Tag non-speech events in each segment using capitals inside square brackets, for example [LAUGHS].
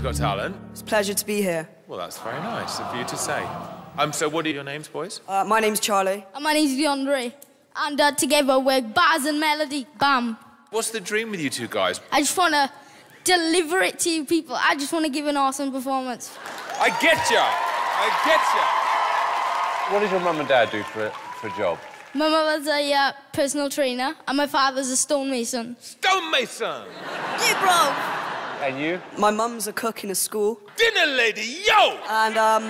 Britain's Got Talent. It's a pleasure to be here. Well, that's very nice of you to say. Um, so what are your names, boys? Uh, my name's Charlie. And my name's Leondre. And uh, together we're Bars and Melody. Bam. What's the dream with you two guys? I just want to deliver it to you people. I just want to give an awesome performance. I get ya! I get ya! What does your mum and dad do for a, for a job? My mother's a uh, personal trainer, and my father's a stonemason. Stonemason! Yeah, bro! And you? My mum's a cook in a school. Dinner lady, yo! And, um...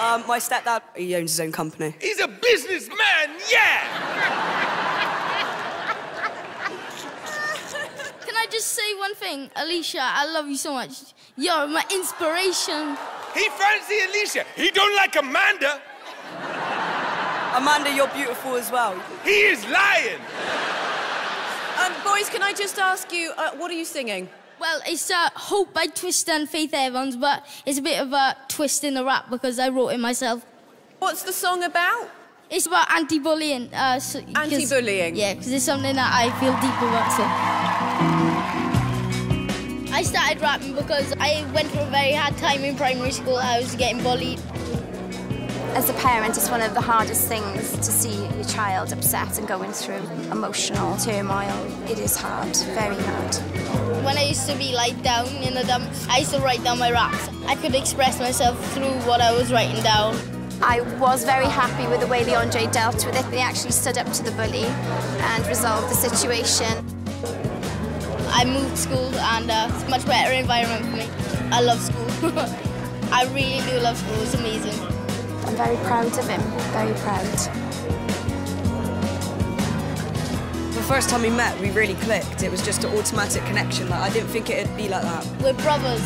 um, my stepdad, he owns his own company. He's a businessman, yeah! Can I just say one thing? Alicia, I love you so much. You're my inspiration. He fancy Alicia. He don't like Amanda. Amanda, you're beautiful as well. He is lying. Um, boys, can I just ask you, uh, what are you singing? Well, it's uh, Hope by Twista and Faith Evans, but it's a bit of a twist in the rap because I wrote it myself. What's the song about? It's about anti-bullying. Uh, so, Anti-bullying? Yeah, because it's something that I feel deep about. So. I started rapping because I went through a very hard time in primary school. I was getting bullied. As a parent, it's one of the hardest things to see your child upset and going through emotional turmoil. It is hard, very hard. When I used to be like down in the dumps, I used to write down my raps. I could express myself through what I was writing down. I was very happy with the way Leondre dealt with it. They actually stood up to the bully and resolved the situation. I moved school and uh, it's a much better environment for me. I love school. [LAUGHS] I really do love school. It's amazing. I'm very proud of him, very proud. The first time we met, we really clicked. It was just an automatic connection. Like, I didn't think it'd be like that. We're brothers.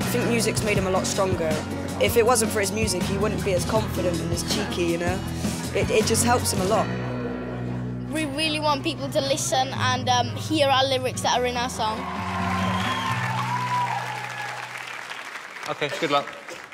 I think music's made him a lot stronger. If it wasn't for his music, he wouldn't be as confident and as cheeky, you know? It, it just helps him a lot. We really want people to listen and um, hear our lyrics that are in our song. Okay, good luck.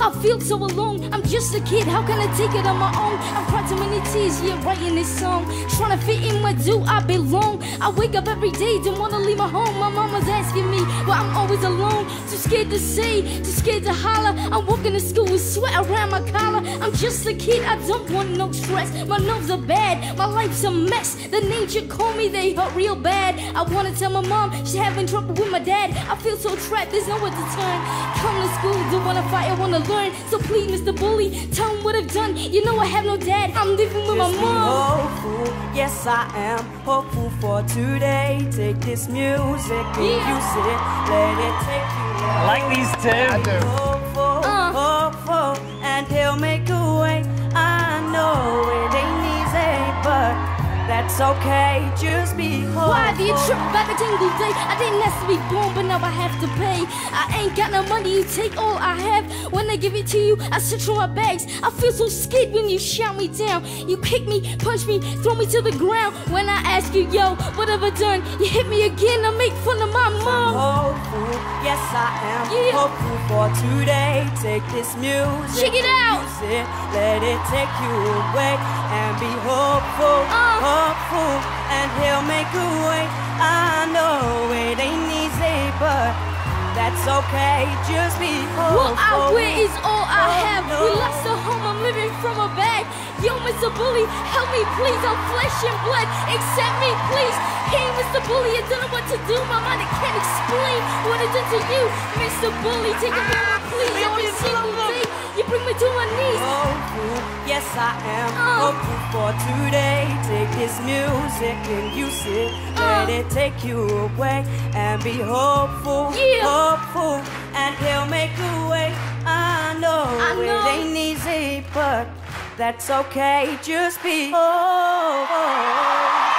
I feel so alone. I'm just a kid. How can I take it on my own? I've cried so many tears, yeah, writing this song. Trying to fit in where do I belong? I wake up every day, don't wanna leave my home. My mama's asking me why I'm always alone. Too scared to say, too scared to holler. I'm walking to school with sweat around my collar. I'm just a kid, I don't want no stress. My nerves are bad, my life's a mess. The names you call me, they hurt real bad. I wanna tell my mom she's having trouble with my dad. I feel so trapped, there's nowhere to turn. Come to school, don't wanna fight, I wanna learn. So please, Mr. Bully, tell him what I've done. You know I have no dad, I'm living with my Just be mom. hopeful, yes I am hopeful for today. Take this music and Yeah. use it, let it take you. I like these two. I do. Hopeful, Uh. hopeful, and he'll make a way. I know it ain't easy, but that's okay. Just be hopeful. Do trip back a single day? I didn't ask to be born, but now I have to pay. I ain't got no money, you take all I have. When I give it to you, I search for my bags. I feel so scared when you shout me down. You kick me, punch me, throw me to the ground. When I ask you, yo, what have I done? You hit me again, I make fun of my mom. Hopeful, yes I am Yeah. hopeful for today. Take this music, Check it out. it, let it take you away, and be hopeful, Uh. hopeful, and he'll make a way. I know it ain't easy, but that's okay. Just be. What I wear is all I Oh, have. no. We lost a home, I'm living from a bag. Yo, Mr. Bully, help me please. I'm flesh and blood. Accept me, please. Hey, Mr. Bully, I don't know what to do. My mind it can't explain what it did to you. Mr. Bully, take a moment, please. Every single day, you bring me to my knees. Hopeful, yes I am Uh. hopeful for today. Take this music and use it, Uh. let it take you away, and be hopeful, Yeah. hopeful, and he'll make a way. I know, I know. it ain't easy, but that's okay. Just be hopeful.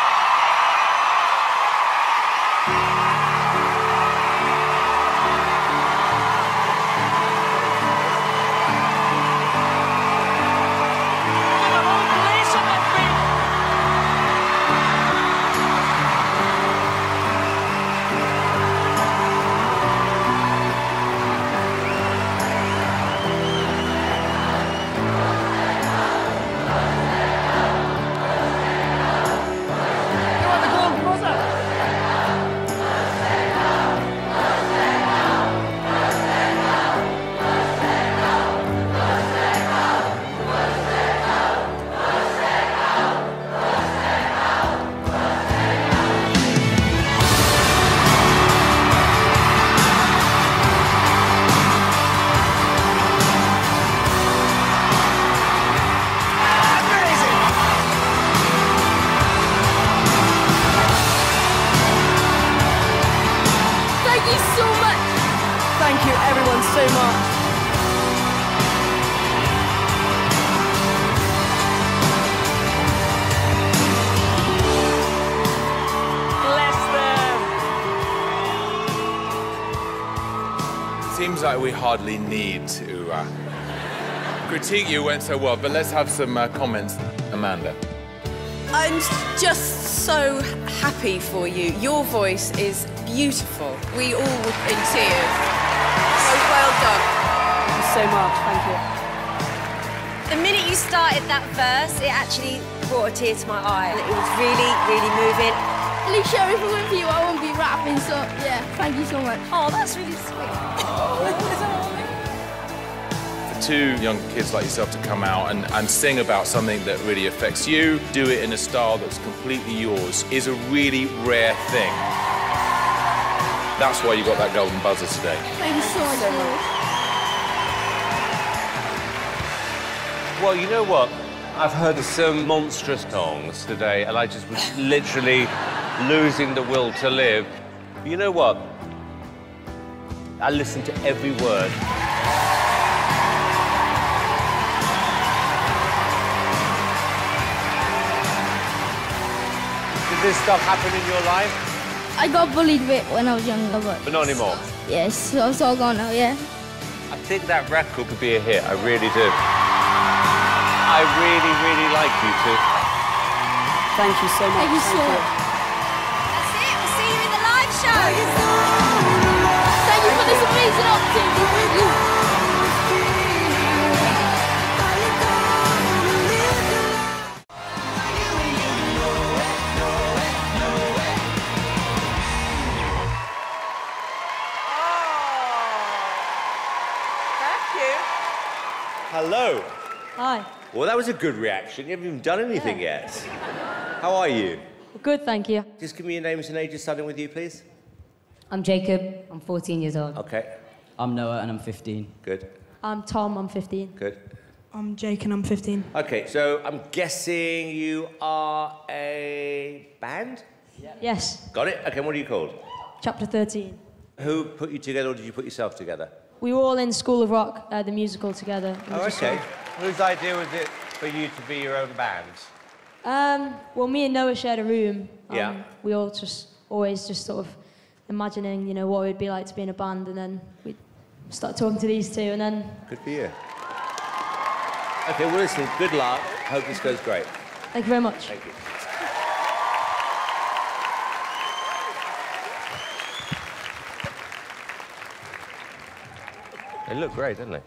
We hardly need to uh, critique you went so well, but let's have some uh, comments. Amanda. I'm just so happy for you. Your voice is beautiful. We all were in tears. So well done. Thank you so much. Thank you. The minute you started that verse, it actually brought a tear to my eye. It was really, really moving. Alicia, if it weren't for you, I won't be rapping. So yeah, thank you so much. Oh, that's really sweet. For two young kids like yourself to come out and, and sing about something that really affects you, do it in a style that's completely yours, is a really rare thing. That's why you got that golden buzzer today. Thank you so much. Well, you know what? I've heard some monstrous songs today, and I just was literally losing the will to live. You know what? I listened to every word. Did this stuff happen in your life? I got bullied a bit when I was younger, but But not anymore. yes, so it's all gone now. Yeah. I think that record could be a hit. I really do. I really, really like you two. Thank you so much. Thank you so much. That's it. We'll see you in the live show. Thank you for this amazing opportunity. Oh. Thank you. Hello. Hi. Well, that was a good reaction. You haven't even done anything yet. How are you? Good, thank you. Just give me your names and ages starting with you, please. I'm Jacob. I'm 14 years old. Okay. I'm Noah and I'm 15. Good. I'm Tom. I'm 15. Good. I'm Jake and I'm 15. Okay, so I'm guessing you are a band? Yeah. Yes. Got it? Okay, what are you called? Chapter 13. Who put you together or did you put yourself together? We were all in School of Rock, uh, the musical together. Oh, okay. Whose idea was it for you to be your own band? Um, well, me and Noah shared a room. Um, Yeah. We all just always just sort of imagining, you know, what it would be like to be in a band, and then we started talking to these two, and then Good for you. Okay, well, listen, good luck. Hope this goes great. thank you very much. Thank you. They look great, don't they?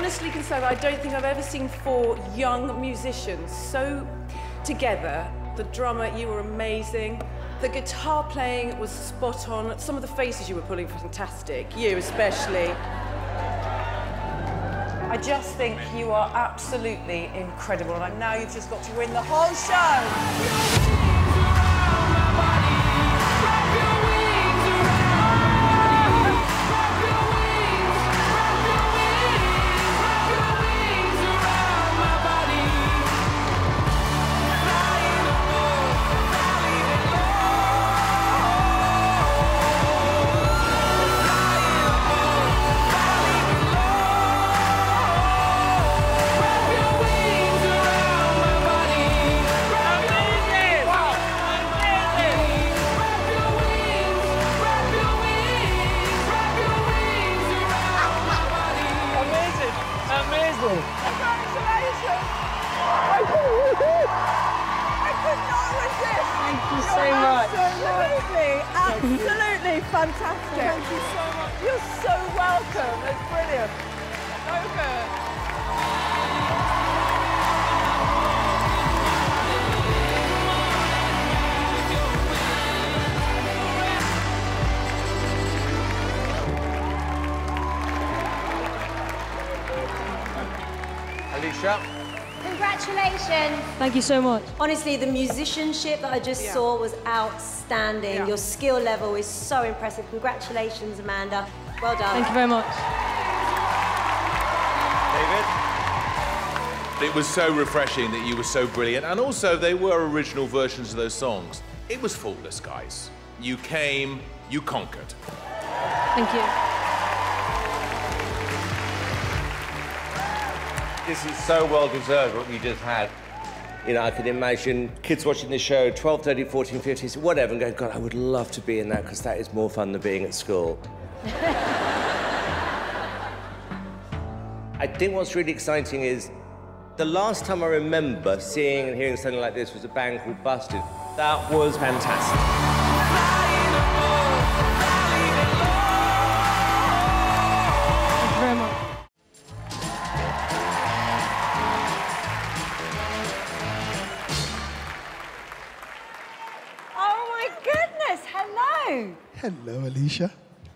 Honestly that I don't think I've ever seen four young musicians so together. The drummer, you were amazing. The guitar playing was spot on. Some of the faces you were pulling were fantastic. You especially. I just think you are absolutely incredible, and now you've just got to win the whole show. Thank you so much. Honestly, the musicianship that I just Yeah. saw was outstanding. Yeah. Your skill level is so impressive. Congratulations, Amanda. Well done. Thank you very much. David? It was so refreshing that you were so brilliant, and also they were original versions of those songs. It was faultless, guys. You came, you conquered. Thank you. This is so well deserved what you just had. You know, I could imagine kids watching the show, 12, 13, 14, 15, whatever, and going, God, I would love to be in that because that is more fun than being at school. [LAUGHS] I think what's really exciting is the last time I remember seeing and hearing something like this was a band called Busted. That was fantastic.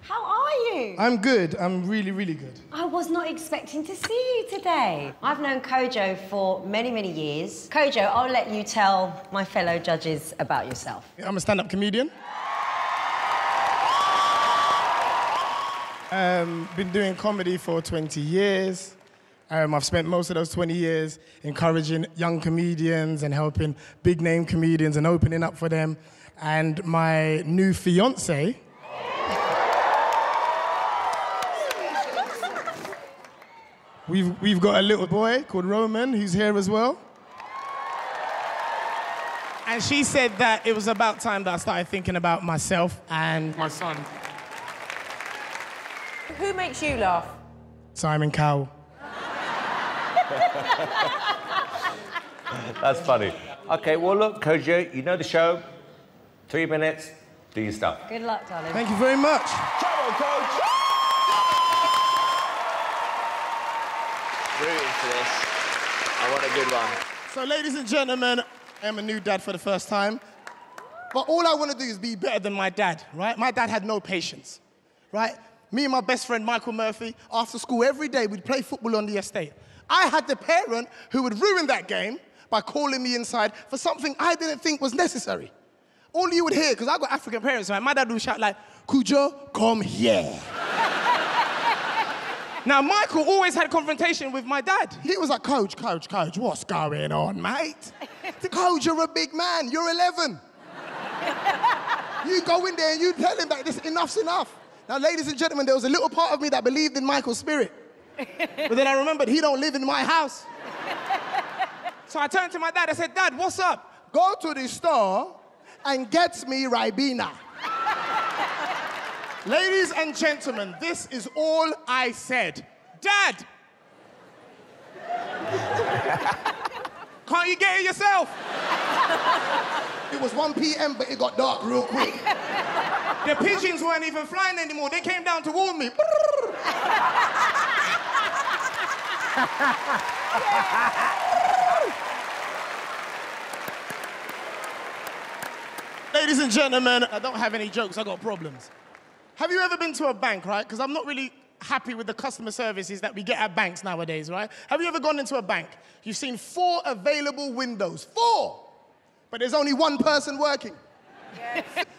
How are you? I'm good. I'm really, really good. I was not expecting to see you today. I've known Kojo for many, many years. Kojo, I'll let you tell my fellow judges about yourself. I'm a stand-up comedian. Um, been doing comedy for 20 years. Um, I've spent most of those 20 years encouraging young comedians and helping big name comedians and opening up for them. And my new fiance, we've, we've got a little boy called Roman who's here as well. And she said that it was about time that I started thinking about myself and my son, Who makes you laugh? Simon Cowell. [LAUGHS] That's funny. Okay, well, look, Kojo, you know the show. Three minutes, do your stuff. Good luck, darling. Thank you very much. For this. I want a good one. So, ladies and gentlemen, I am a new dad for the first time. But all I want to do is be better than my dad, right? My dad had no patience, right? Me and my best friend Michael Murphy, after school every day, we'd play football on the estate. I had the parent who would ruin that game by calling me inside for something I didn't think was necessary. All you would hear, because I got African parents, right? My dad would shout like, Kojo, come here. Now, Michael always had confrontation with my dad. He was like, Coach, Coach, Coach, what's going on, mate? the coach, you're a big man. You're 11. you go in there and you tell him that this enough's enough. Now, ladies and gentlemen, there was a little part of me that believed in Michael's spirit. but then I remembered he don't live in my house. so I turned to my dad. I said, Dad, what's up? Go to the store and get me Ribena. Ladies and gentlemen, this is all I said. Dad! [LAUGHS] Can't you get it yourself? it was 1 p.m., but it got dark real quick. the pigeons weren't even flying anymore. They came down to warn me. [LAUGHS] Ladies and gentlemen, I don't have any jokes, I got problems. Have you ever been to a bank, right? Because I'm not really happy with the customer services that we get at banks nowadays, right? Have you ever gone into a bank? You've seen four available windows, four! But there's only one person working.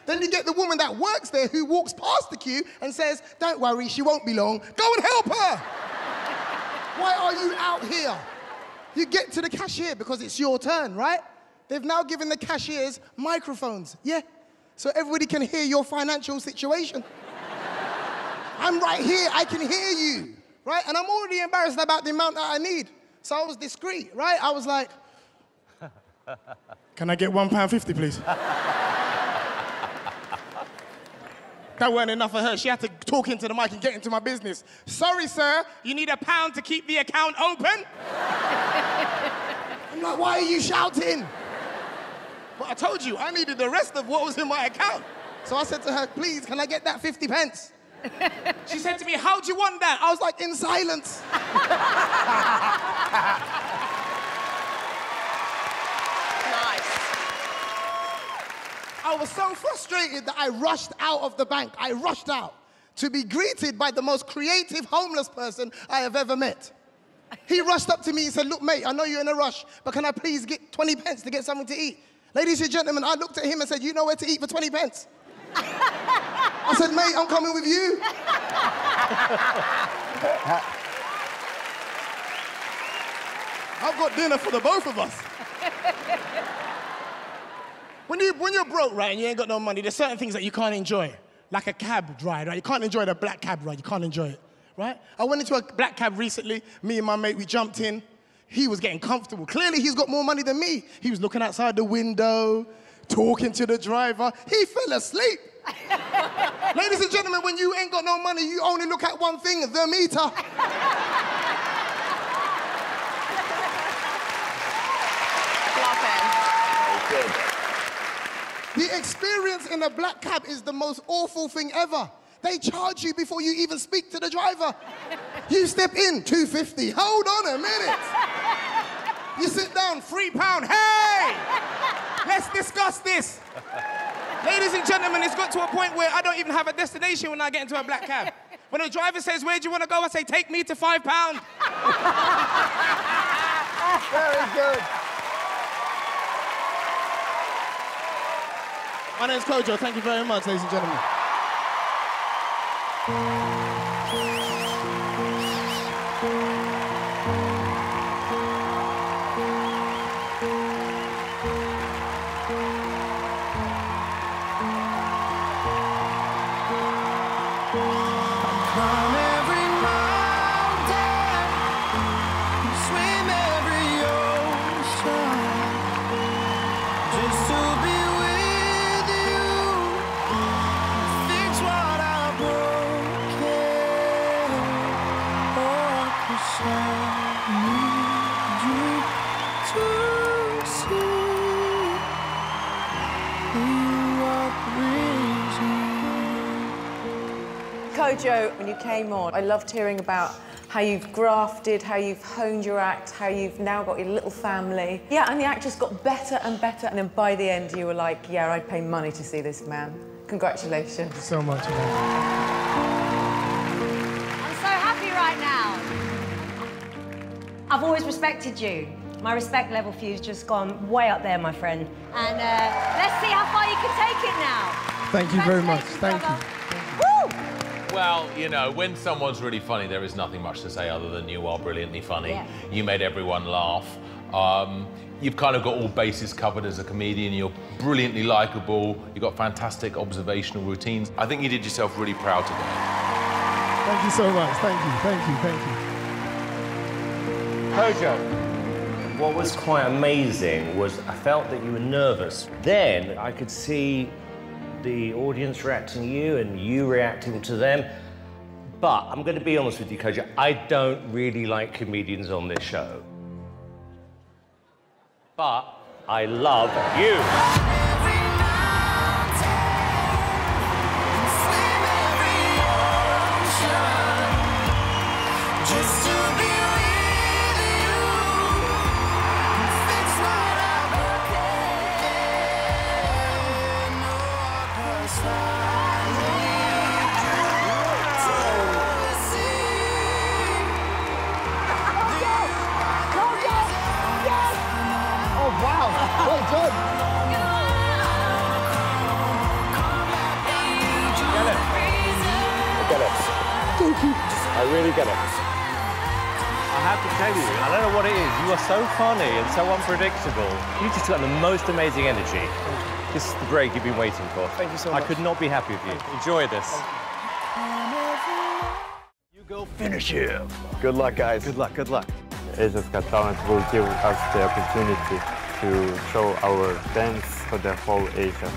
then you get the woman that works there who walks past the queue and says, Don't worry, she won't be long. Go and help her! [LAUGHS] Why are you out here? You get to the cashier because it's your turn, right? They've now given the cashiers microphones, yeah? So everybody can hear your financial situation. I'm right here, I can hear you, right? And I'm already embarrassed about the amount that I need. So I was discreet, right? I was like, Can I get one pound fifty, please? That weren't enough for her. She had to talk into the mic and get into my business. Sorry, sir, you need a pound to keep the account open? I'm like, why are you shouting? But I told you, I needed the rest of what was in my account. So I said to her, please, can I get that 50 pence? [LAUGHS] she said to me, how do you want that? I was like, in silence. nice. I was so frustrated that I rushed out of the bank. I rushed out to be greeted by the most creative homeless person I have ever met. He rushed up to me and said, Look, mate, I know you're in a rush, but can I please get 20 pence to get something to eat? Ladies and gentlemen, I looked at him and said, You know where to eat for 20 pence? [LAUGHS] I said, Mate, I'm coming with you. I've got dinner for the both of us. When, you, when you're broke, right, and you ain't got no money, there's certain things that you can't enjoy. Like a cab ride, right? You can't enjoy the black cab ride. You can't enjoy it, right? I went into a black cab recently. Me and my mate, we jumped in. He was getting comfortable. Clearly, he's got more money than me. He was looking outside the window, talking to the driver. He fell asleep. [LAUGHS] Ladies and gentlemen, when you ain't got no money, you only look at one thing, the meter. The experience in a black cab is the most awful thing ever. They charge you before you even speak to the driver. You step in, 250. Hold on a minute. You sit down, three pound. Hey! Let's discuss this. Ladies and gentlemen, it's got to a point where I don't even have a destination when I get into a black cab. [LAUGHS] When the driver says, Where do you want to go? I say, Take me to five pound. Very good. My name's Kojo. Thank you very much, ladies and gentlemen. Kojo, when you came on, I loved hearing about how you've grafted, how you've honed your act, how you've now got your little family. Yeah, and the act just got better and better, and then by the end you were like, yeah, I'd pay money to see this man. Congratulations. so much. I'm so happy right now. I've always respected you. My respect level for you's just gone way up there, my friend. And uh, let's see how far you can take it now. Thank you very much. Thank you. Well, you know, when someone's really funny, there is nothing much to say other than you are brilliantly funny. Yeah. You made everyone laugh. Um, you've kind of got all bases covered as a comedian. You're brilliantly likable. You've got fantastic observational routines. I think you did yourself really proud today. Thank you so much. Thank you. Thank you. Thank you. Kojo, what was quite amazing was I felt that you were nervous. Then I could see the audience reacting to you and you reacting to them. But I'm going to be honest with you, Kojo, I don't really like comedians on this show. But I love you. Really get it. I have to tell you, I don't know what it is. You are so funny and so unpredictable. You just got the most amazing energy. This is the break you've been waiting for. Thank you so much. I could not be happy with you. Enjoy this. You. you go finish him. Good luck, guys. Good luck, good luck. Asia's Got Talent will give us the opportunity to show our dance for the whole Asia.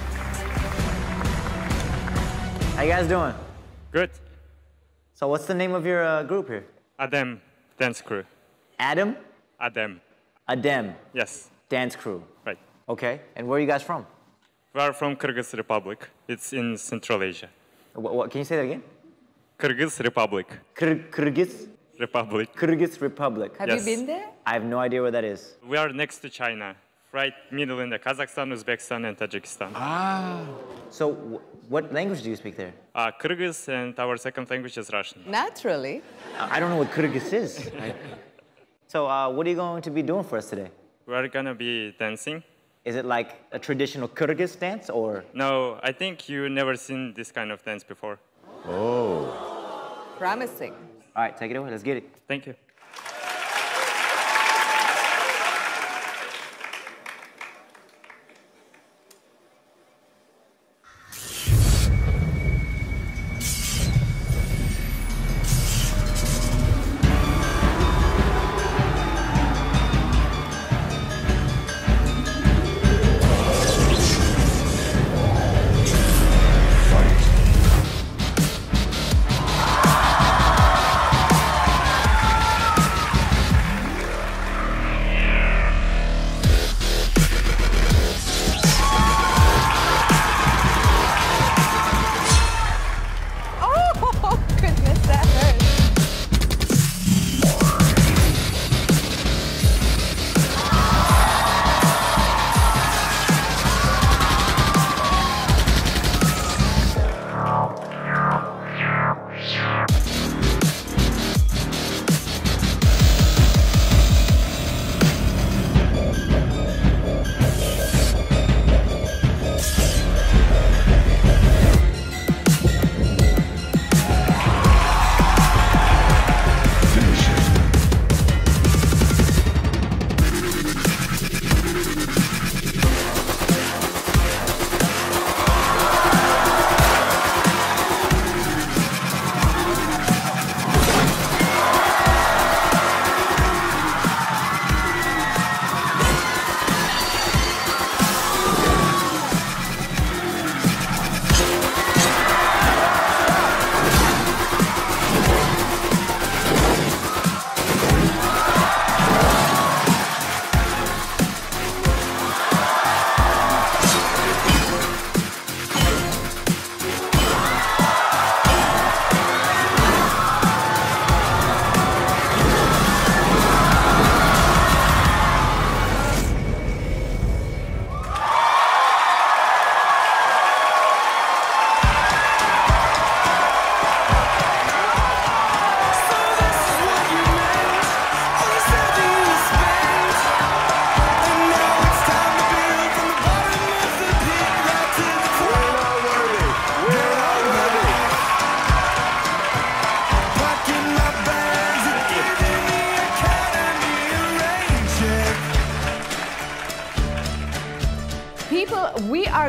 How you guys doing? Good. So what's the name of your uh, group here? Adem Dance Crew. Adam? Adem. Adem. Yes. Dance crew. Right. Okay. And where are you guys from? We are from Kyrgyz Republic. It's in Central Asia. What, what can you say that again? Kyrgyz Republic. Kyr- Kyrgyz? Republic. Kyrgyz Republic. Have you been there? I have no idea where that is. We are next to China, right middle in the Kazakhstan, Uzbekistan, and Tajikistan. Ah. So wh- what language do you speak there? Uh, Kyrgyz and our second language is Russian. Naturally. I don't know what Kyrgyz is. [LAUGHS] so uh, what are you going to be doing for us today? We are gonna be dancing. Is it like a traditional Kyrgyz dance or? No, I think you never seen this kind of dance before. Oh. Promising. All right, take it away. Let's get it. Thank you.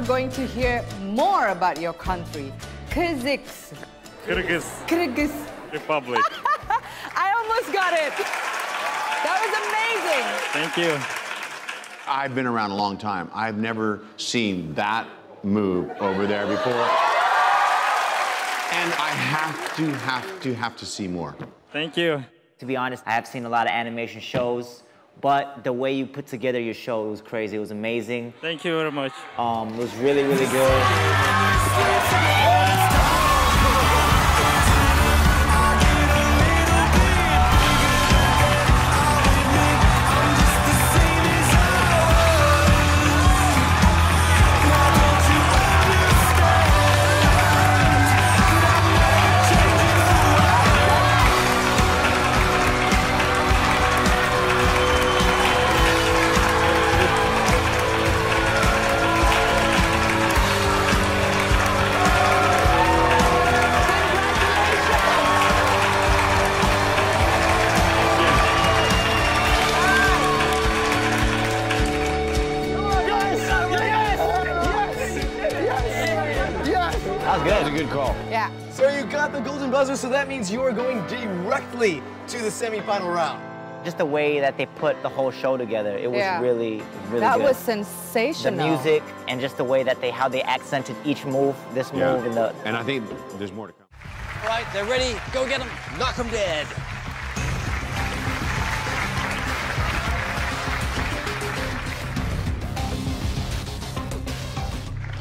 Going to hear more about your country. Kyrgyz. Kyrgyz Kyrgyz. Republic. [LAUGHS] I almost got it. That was amazing. Thank you. I've been around a long time. I've never seen that move over there before. And I have to, have to, have to see more. Thank you. To be honest, I have seen a lot of animation shows, but the way you put together your show it was crazy. It was amazing. Thank you very much. Um, it was really, really good. So that means you are going directly to the semifinal round. Just the way that they put the whole show together, it was Yeah. really, really that good. was sensational. the music and just the way that they how they accented each move, this Yeah. move and the And I think there's more to come. All right, they're ready. Go get them. Knock them dead.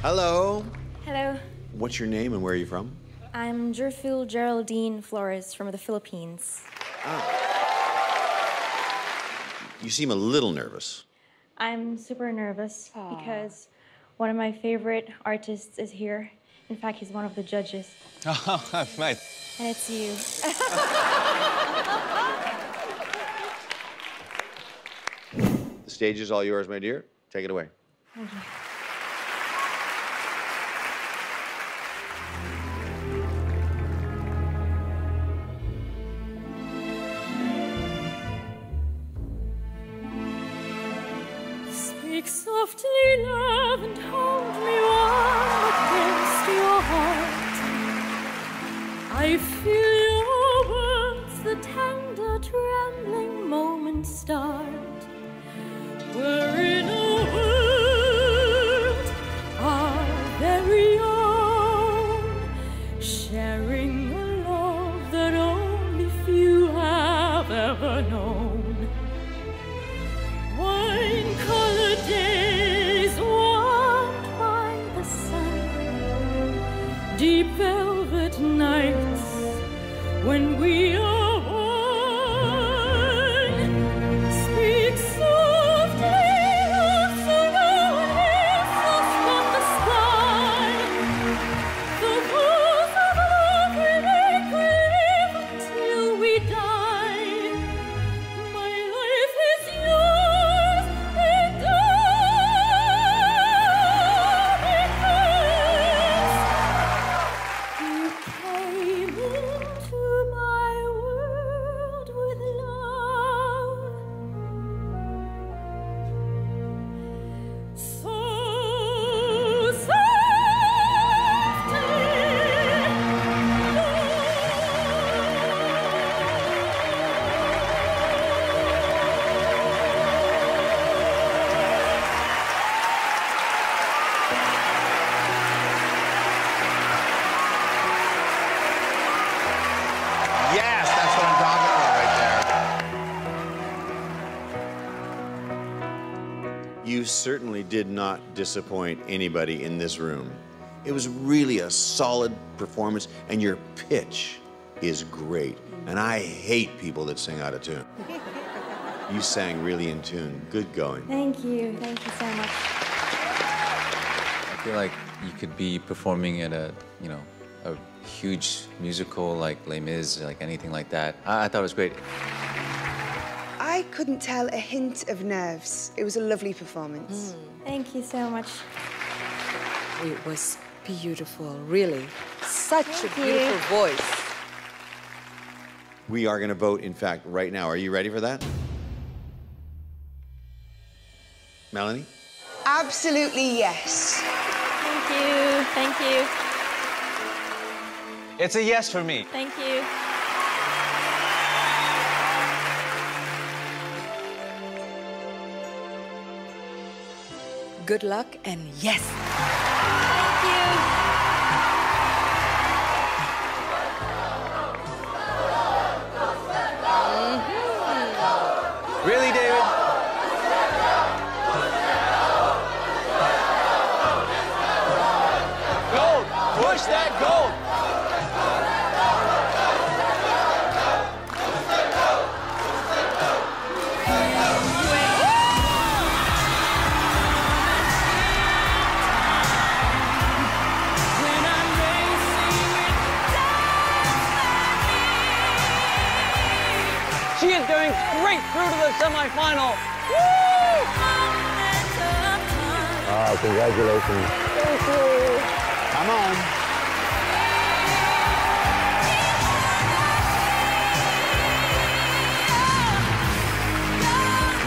Hello. Hello, What's your name and where are you from? I'm Gerphil Geraldine Flores from the Philippines. Ah. You seem a little nervous. I'm super nervous ah. because one of my favorite artists is here. In fact, he's one of the judges, [LAUGHS] Oh, mate. and it's you. [LAUGHS] The stage is all yours, my dear. Take it away. Thank you. Softly, love, and hold me warm against your heart. I feel your words, the tender, trembling moment start. Certainly did not disappoint anybody in this room. It was really a solid performance, and your pitch is great. And I hate people that sing out of tune. [LAUGHS] You sang really in tune. Good going. Thank you. Thank you so much. I feel like you could be performing at a, you know, a huge musical like Les Mis, like anything like that. I, I thought it was great. I couldn't tell a hint of nerves. It was a lovely performance. Hmm. Thank you so much. It was beautiful, really. Such Thank a you. beautiful voice. We are going to vote, in fact, right now. Are you ready for that? Melanie? Absolutely yes. Thank you. Thank you. It's a yes for me. Thank you. Good luck and yes. Semifinal. Ah, congratulations. Thank you. Come on.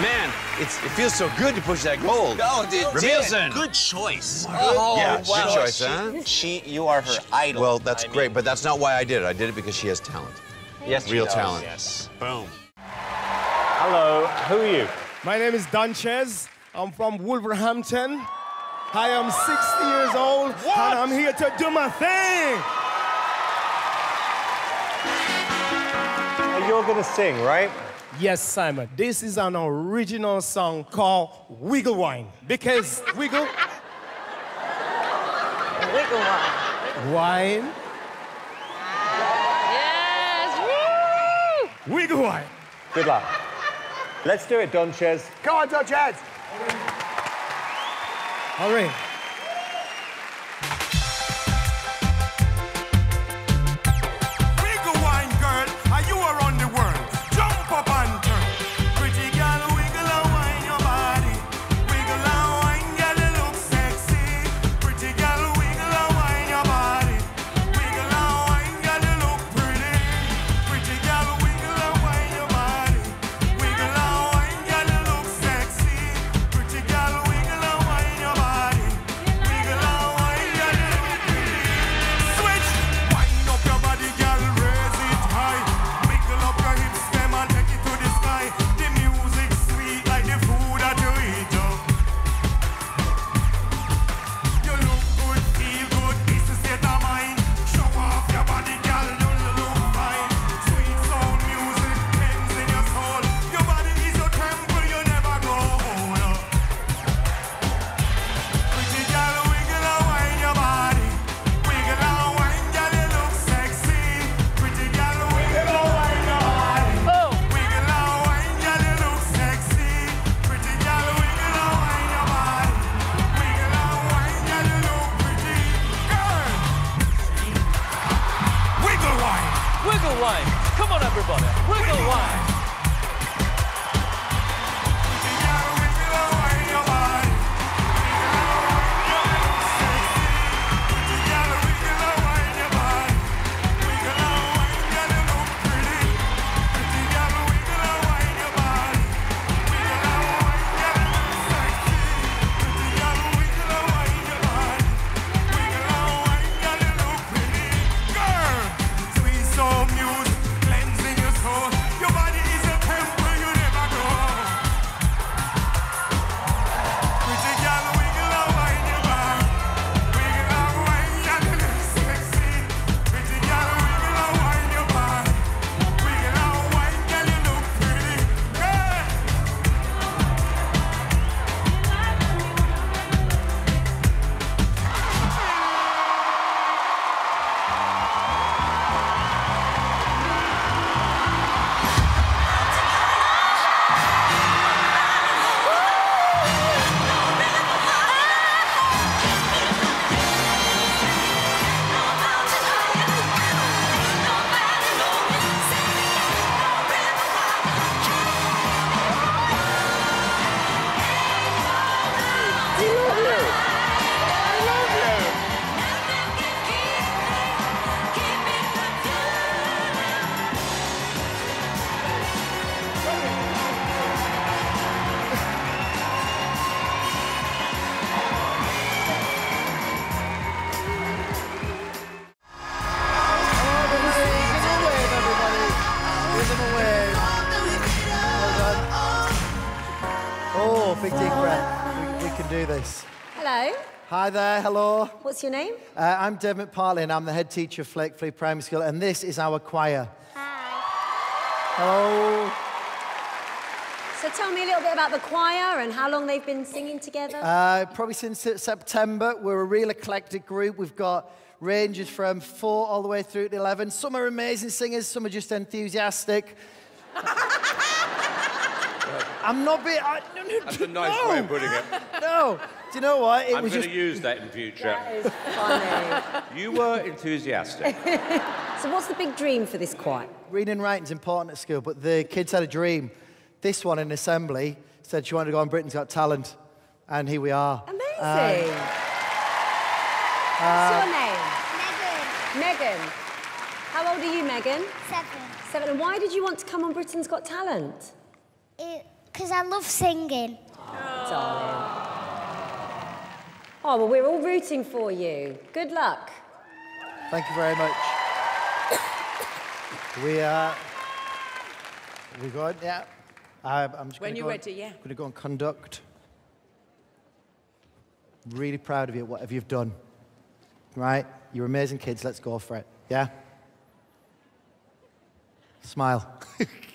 Man, It's, it feels so good to push that gold. Oh, dude, Revealson. Good choice. Oh, yeah, good choice, She- huh? She, you are her idol. Well, that's I great, mean- but that's not why I did it. I did it because she has talent. Yes, she Real does, talent. Yes. Boom. Hello, who are you? My name is Donchez. I'm from Wolverhampton. I am 60 years old, and I'm here to do my thing. You're gonna sing, right? Yes, Simon. This is an original song called Wiggle Wine. Because wiggle, Wiggle one. wine, Yes, woo! wiggle wine. Good luck. Let's do it, Donchez. Come on, Donchez. All right. There, hello. What's your name? Uh, I'm Dermot Parley and I'm the head teacher of Flakefleet Primary School, and this is our choir. Hi. Hello. So tell me a little bit about the choir and how long they've been singing together. Uh, probably since September, we're a real eclectic group. We've got ranges from four all the way through to 11. Some are amazing singers, some are just enthusiastic. [LAUGHS] I'm not being. I, no, no, That's a nice no. way of putting it. [LAUGHS] No. Do you know what? It I'm going just. to use that in future. That is funny. You were enthusiastic. [LAUGHS] so what's the big dream for this choir? Reading and writing's important at school, but the kids had a dream. This one in assembly said she wanted to go on Britain's Got Talent, and here we are. Amazing. What's your uh, name? Megan. Megan. How old are you, Megan? Seven. Seven. And why did you want to come on Britain's Got Talent? It Because I love singing. Darling. Oh, well, we're all rooting for you. Good luck. Thank you very much. [COUGHS] we are. We good? Yeah. I, I'm just When gonna you're go ready, yeah. I'm going to go and conduct. Really proud of you, whatever you've done. Right? You're amazing kids. Let's go for it. Yeah? Smile. [LAUGHS]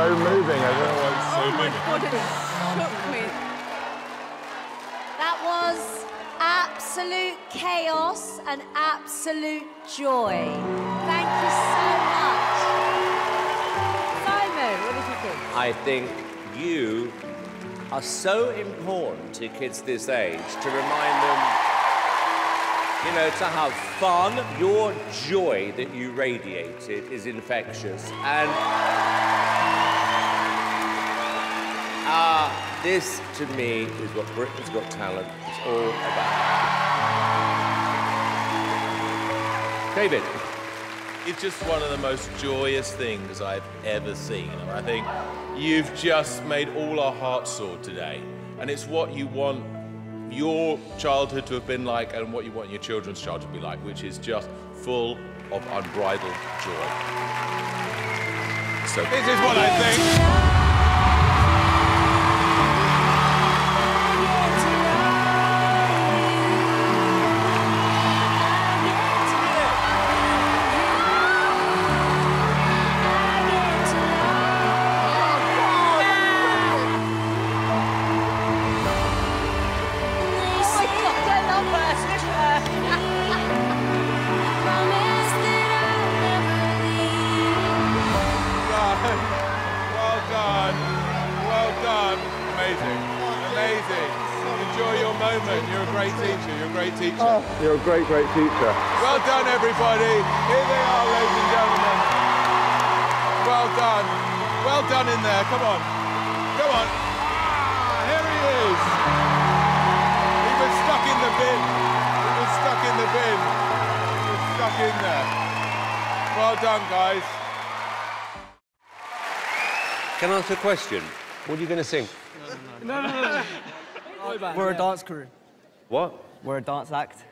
so moving. I don't know why it's so Oh my moving. god, it shook me. That was absolute chaos and absolute joy. Thank you so much. Simon, what did you think? I think you are so important to kids this age to remind them, you know, to have fun. Your joy that you radiated is infectious. And uh, this, to me, is what Britain's Got Talent is all about. David. It's just one of the most joyous things I've ever seen. And I think you've just made all our hearts soar today. And it's what you want your childhood to have been like and what you want your children's childhood to be like, which is just full of unbridled joy. So this is what I think. Great, great teacher. Well done, everybody. Here they are, ladies and gentlemen. Well done. Well done in there. Come on. Come on. Ah, here he is. He was stuck in the bin. He was stuck in the bin. He was stuck in there. Well done, guys. Can I ask a question? What are you going to sing? No, no, no. [LAUGHS] We're a dance crew. What? We're a dance act.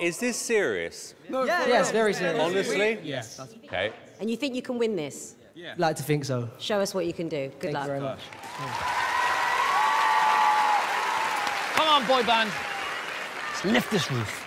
Is this serious? No, Yeah, yes, very serious. Honestly? Yes. Okay. And you think you can win this? Yeah. Like to think so. Show us what you can do. Good Thank luck. you very much. Come on, boy band. Let's lift this roof.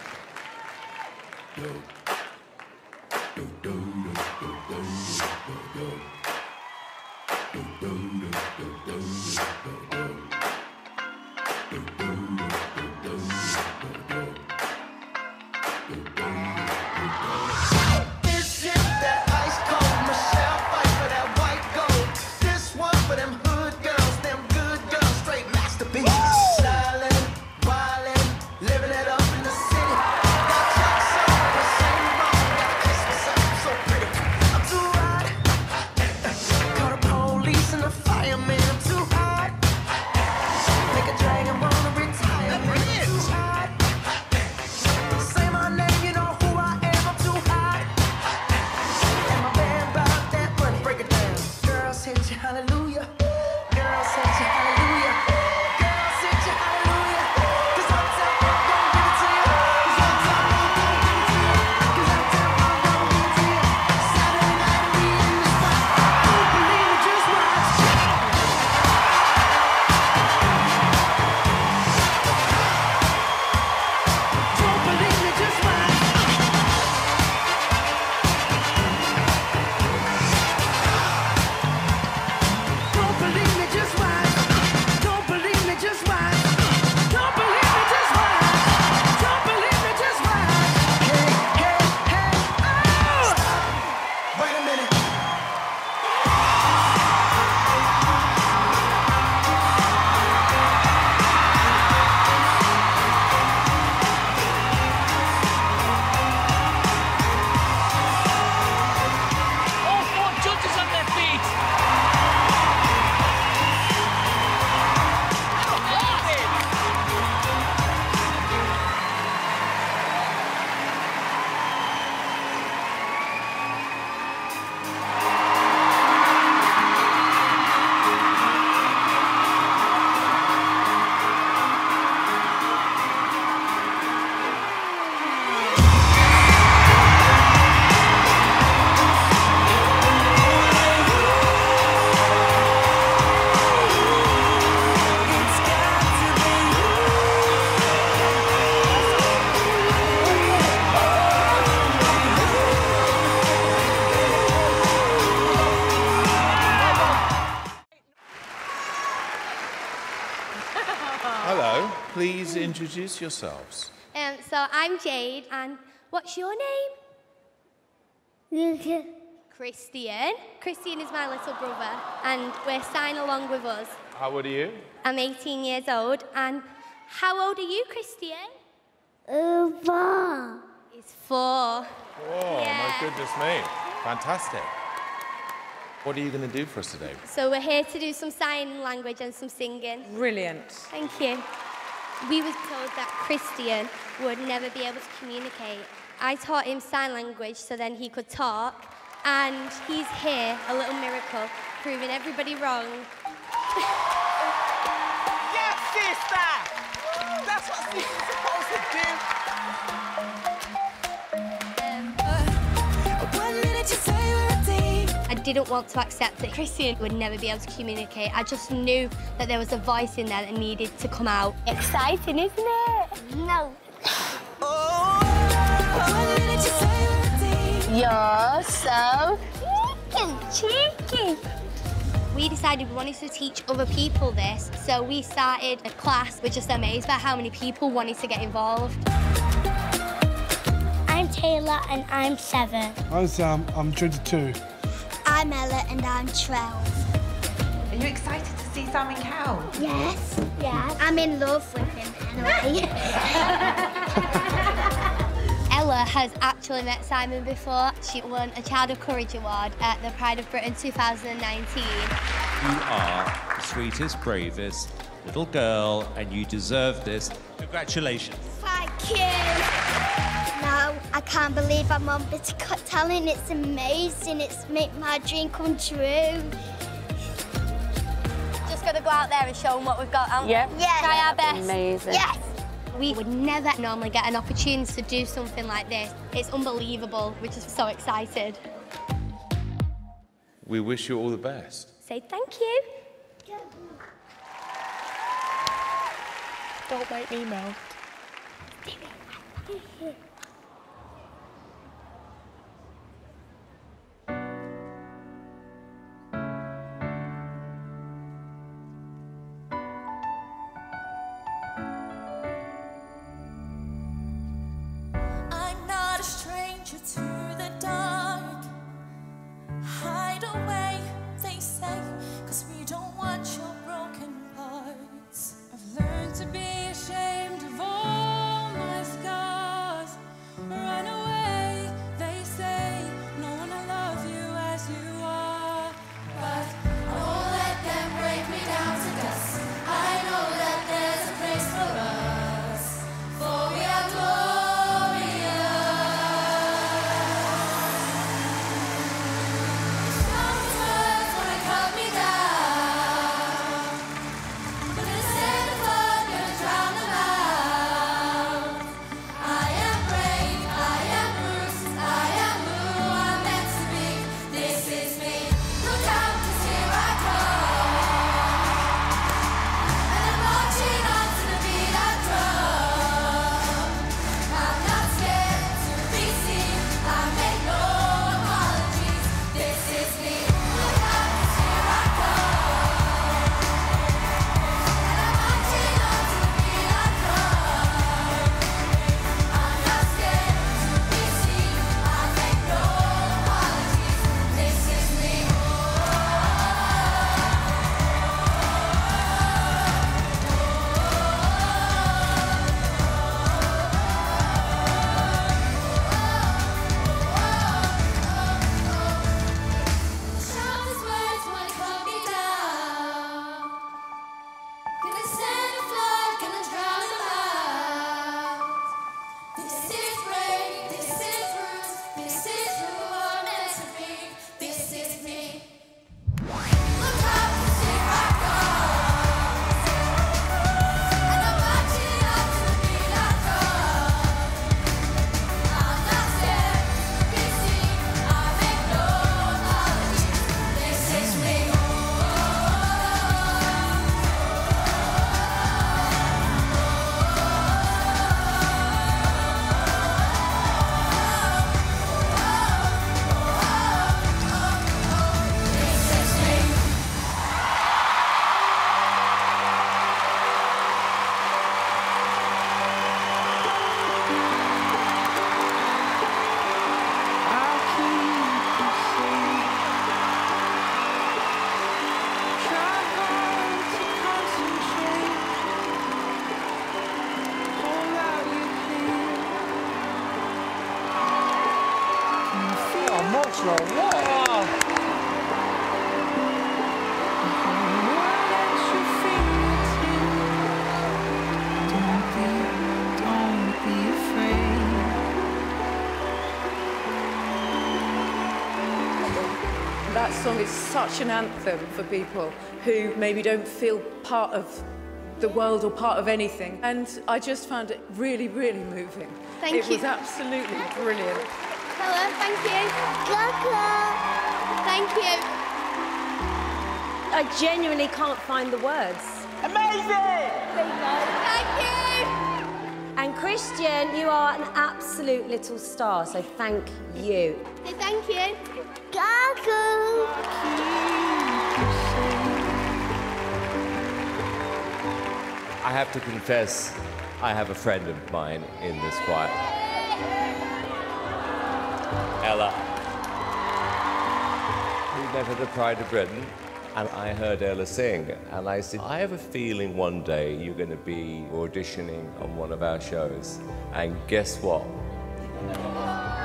Introduce yourselves. Um, so I'm Jade, and what's your name? Lucas. Christian. Christian is my little brother, and we're sign along with us. How old are you? I'm 18 years old, and how old are you, Christian? Uh, four. He's four. Oh, Yeah. my goodness me. Fantastic. What are you going to do for us today? So we're here to do some sign language and some singing. Brilliant. Thank you. We were told that Christian would never be able to communicate. I taught him sign language so then he could talk, and he's here, a little miracle, proving everybody wrong. [LAUGHS] Yes, sister! That's what sister's supposed to do. Didn't want to accept that Christian would never be able to communicate. I just knew that there was a voice in there that needed to come out. Exciting, isn't it? No. You're so cheeky. We decided we wanted to teach other people this, so we started a class. We're just amazed by how many people wanted to get involved. I'm Taylor and I'm seven. I'm Sam, I'm 22. I'm Ella and I'm 12. Are you excited to see Simon Cowell? Yes, yes. I'm in love with him anyway. [LAUGHS] Ella has actually met Simon before. She won a Child of Courage Award at the Pride of Britain 2019. You are the sweetest, bravest little girl, and you deserve this. Congratulations. Thank you. No, I can't believe I'm on Bitter Got Talent. It's amazing. It's made my dream come true. Just got to go out there and show them what we've got. haven't we? Yep. Yes. Try our best. Amazing. Yes. We would never normally get an opportunity to do something like this. It's unbelievable. We're just so excited. We wish you all the best. Say thank you. Don't make me melt. Song is such an anthem for people who maybe don't feel part of the world or part of anything. And I just found it really, really moving. Thank it you. was absolutely brilliant. Hello, thank you. Thank you. I genuinely can't find the words. Amazing! Thank you. And Christian, you are an absolute little star, so thank you. Have to confess, I have a friend of mine in this choir. Ella. We met at the Pride of Britain. and I heard Ella sing, and I said, I have a feeling one day you're going to be auditioning on one of our shows. And guess what?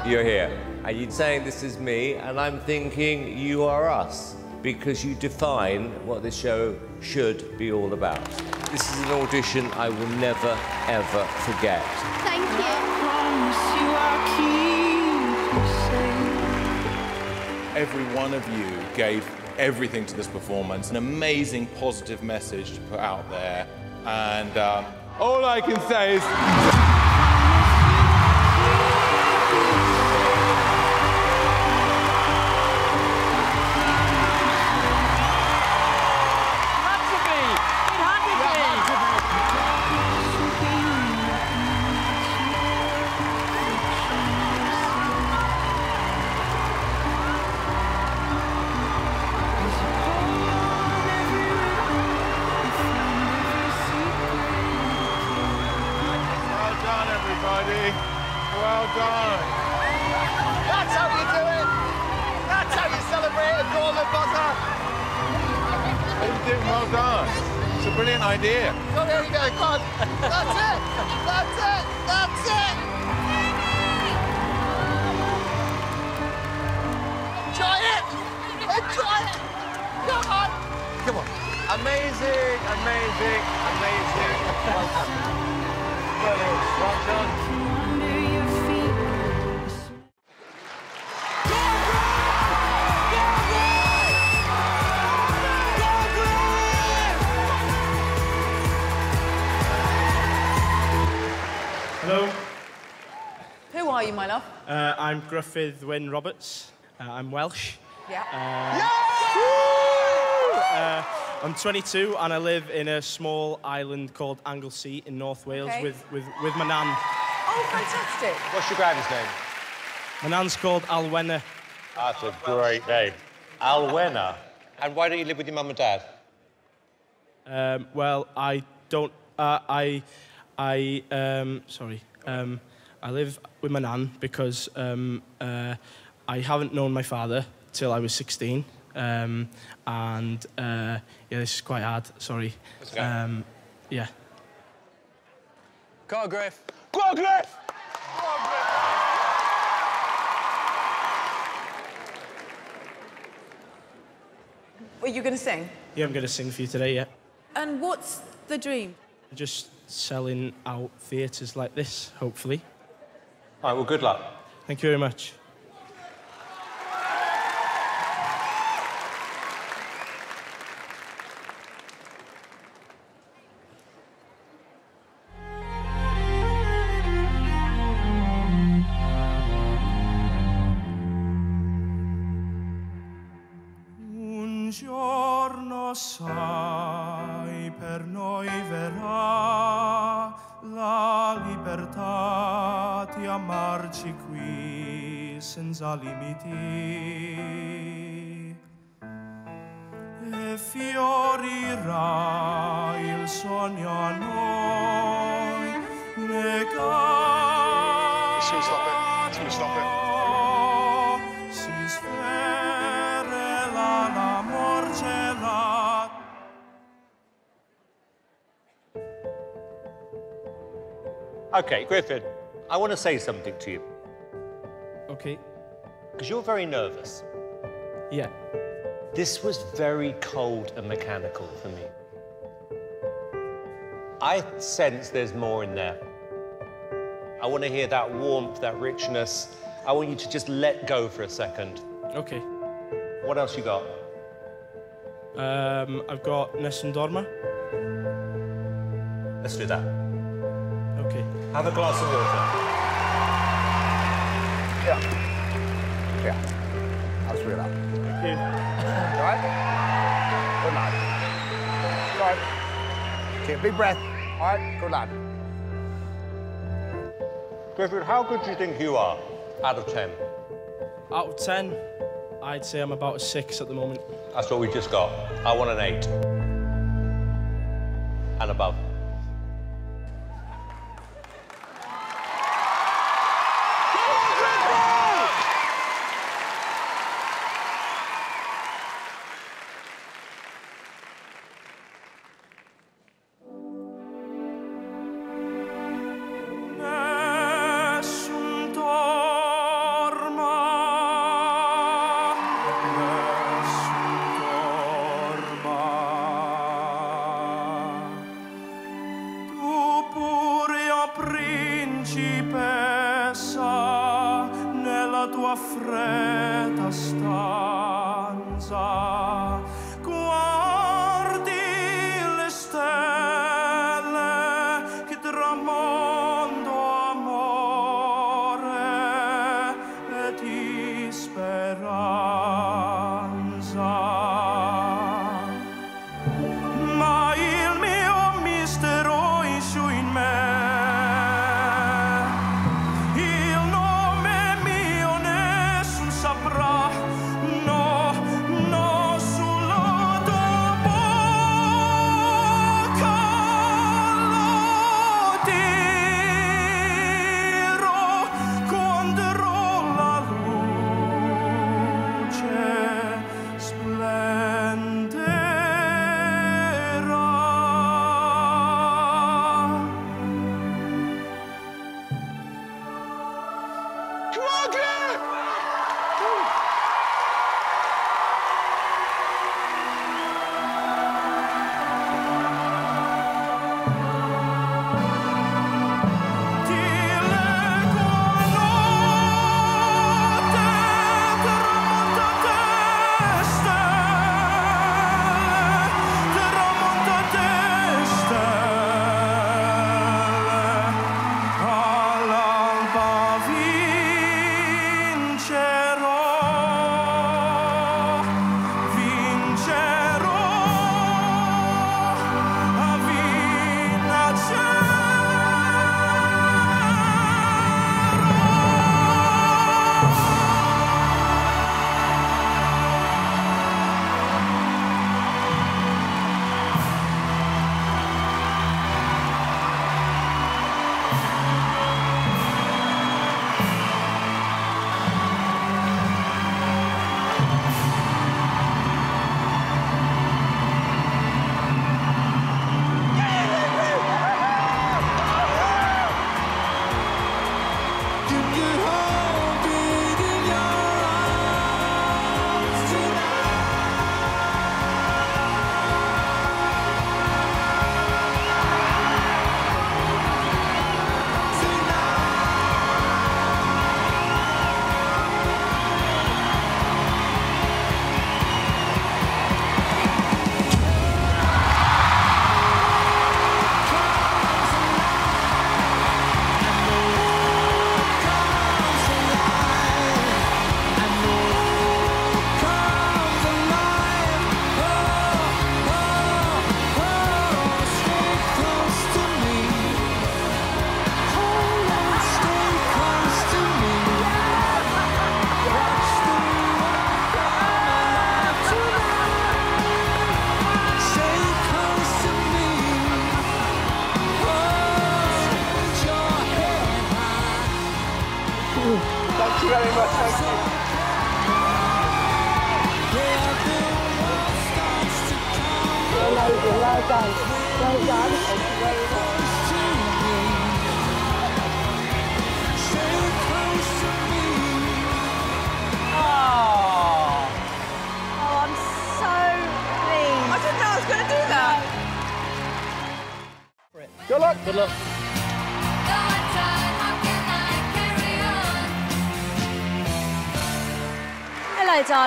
You're here. And you're saying this is me, and I'm thinking you are us because you define what this show should be all about. This is an audition I will never, ever forget. Thank you. Every one of you gave everything to this performance, an amazing positive message to put out there. And um, all I can say is. I'm Gruffydd Wyn Roberts. Uh, I'm Welsh. Yeah. Uh, I'm 22 and I live in a small island called Anglesey in North Wales Okay. with, with, with my nan. Oh, fantastic. What's your granny's name? My nan's called Alwena. That's a great name. Alwena. And why don't you live with your mum and dad? Um, well, I don't. Uh, I, I, um, sorry. Um, I live with my nan because um, uh, I haven't known my father till I was 16. Um, and uh, yeah, this is quite hard. Sorry. That's okay. Um, yeah. Go on, Griff. Go on, Griff. Are you going to sing? Yeah, I'm going to sing for you today. Yeah. And what's the dream? Just selling out theatres like this, hopefully. All right, well, good luck. Thank you very much. Si sferrerà l'amor gelato Okay, Griffin, I want to say something to you. Okay. Because you're very nervous. Yeah. This was very cold and mechanical for me. I sense there's more in there. I want to hear that warmth, that richness. I want you to just let go for a second. Okay. What else you got? Um, I've got Nessun Dorma. Let's do that. Okay. Have a glass of water. Yeah. Yeah. I'll screw it up. Thank you. All right? Good lad. All right. Take a big breath. All right? Good lad. Griffin, how good do you think you are out of 10? Out of 10, I'd say I'm about a 6 at the moment. That's what we just got. I want an 8. And above.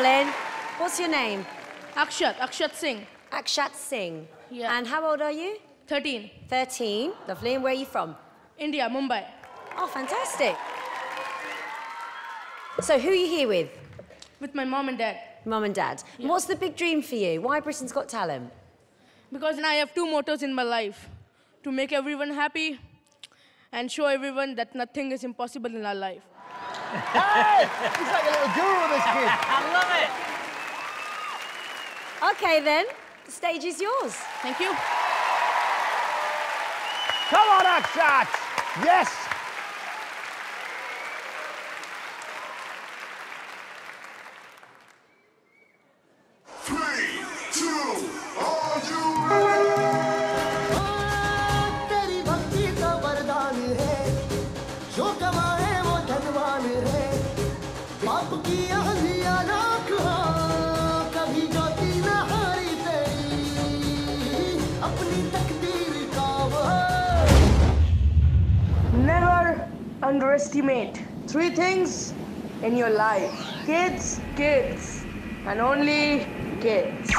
Darling. What's your name? Akshat, Akshat Singh. Akshat Singh. Yeah. And how old are you? 13. 13. Lovely. And where are you from? India, Mumbai. Oh, fantastic. So, who are you here with? With my mom and dad. Mom and dad. And What's the big dream for you? Why Britain's Got Talent? Because I have two mottos in my life to make everyone happy and show everyone that nothing is impossible in our life. Hey! He's like a little guru, this kid. [LAUGHS] I love it. Okay, then. The stage is yours. Thank you. Come on, Akshat. Yes. Underestimate three things in your life kids, kids, and only kids.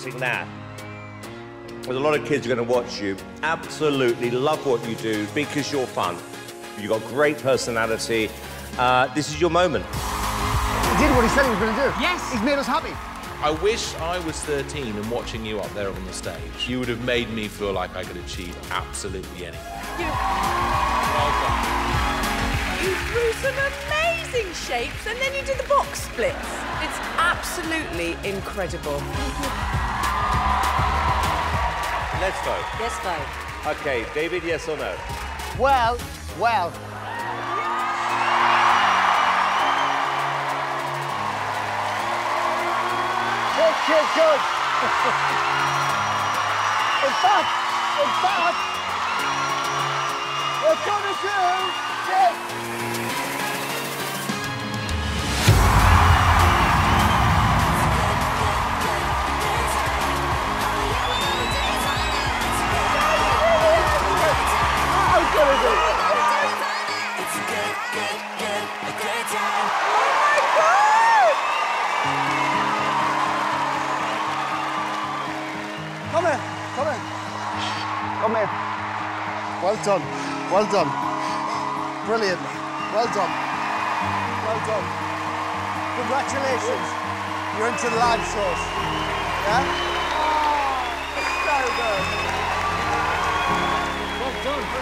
Expecting that. There's a lot of kids who are going to watch you. Absolutely love what you do because you're fun. You've got great personality. Uh, this is your moment. He did what he said he was going to do. Yes. He's made us happy. I wish I was 13 and watching you up there on the stage. You would have made me feel like I could achieve absolutely anything. You... Well done. You threw some amazing shapes and then you did the box splits. It's absolutely incredible. Let's vote. Yes, vote. Okay, David, yes or no? Well, well. Good, good, [LAUGHS] good. in fact, in fact, we're gonna do Well done, well done. Brilliant. Well done. Well done. Congratulations. You're into the live shows. Yeah? So good. Well done. A.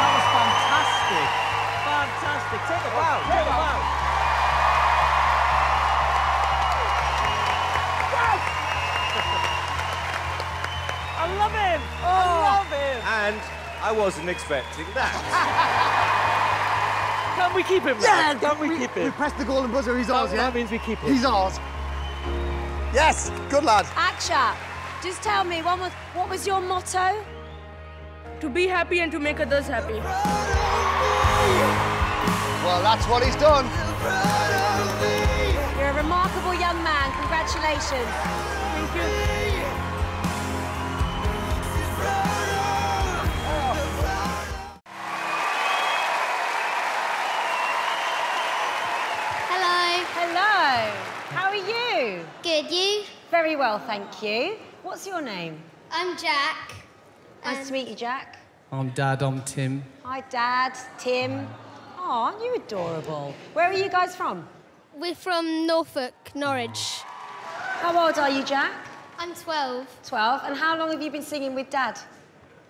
That was fantastic. Fantastic. Take a bow. Take a bow. [LAUGHS] I love him. Him. And I wasn't expecting that. [LAUGHS] Can we keep him? Yeah, Can we, keep him? We pressed the golden buzzer. He's That- ours, oh, yeah? that means we keep him. He's ours. Yes, good lad. Aksha, just tell me, what was, what was your motto? To be happy and to make others happy. Well, that's what he's done. You're a remarkable young man. Congratulations. Thank you. Good, you? Very well, thank you. What's your name? I'm Jack. Nice to meet you, Jack. I'm Dad, I'm Tim. Hi, Dad, Tim. Oh, aren't you adorable? Where are you guys from? We're from Norfolk, Norwich. How old are you, Jack? I'm 12. 12. And how long have you been singing with Dad?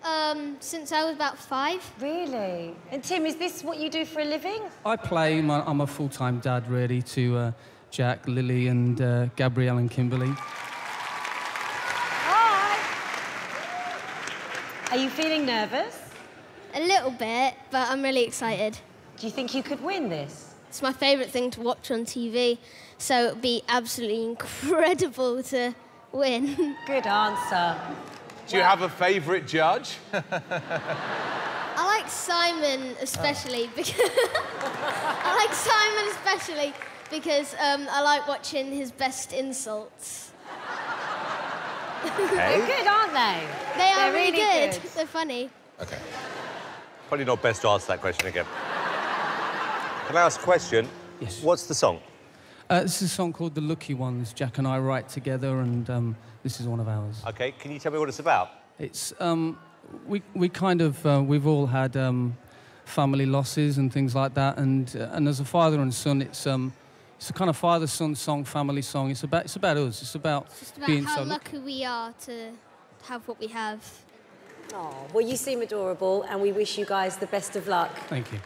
Um, since I was about five. Really? And Tim, is this what you do for a living? I play, I'm a full time dad, really, to uh, Jack, Lily, and uh, Gabrielle and Kimberly. Hi. Are you feeling nervous? A little bit, but I'm really excited. Do you think you could win this? It's my favourite thing to watch on TV, so it would be absolutely [LAUGHS] incredible to win. [LAUGHS] Good answer. Do you have a favourite judge? I like Simon especially because [LAUGHS] I like Simon especially because um, I like watching his best insults. They're good, aren't they? They are They're really, really good. good. They're funny. Okay. Probably not best to answer that question again. Can I ask a question? Yes. What's the song? Uh, this is a song called The Lucky Ones. Jack and I write together, and um, this is one of ours. Okay, can you tell me what it's about? It's um, we we kind of uh, we've all had um, family losses and things like that, and uh, and as a father and son, it's um, it's a kind of father son song, family song. It's about it's about us. It's about, It's about being how so lucky we are to have what we have. Oh, well, you seem adorable, and we wish you guys the best of luck. Thank you.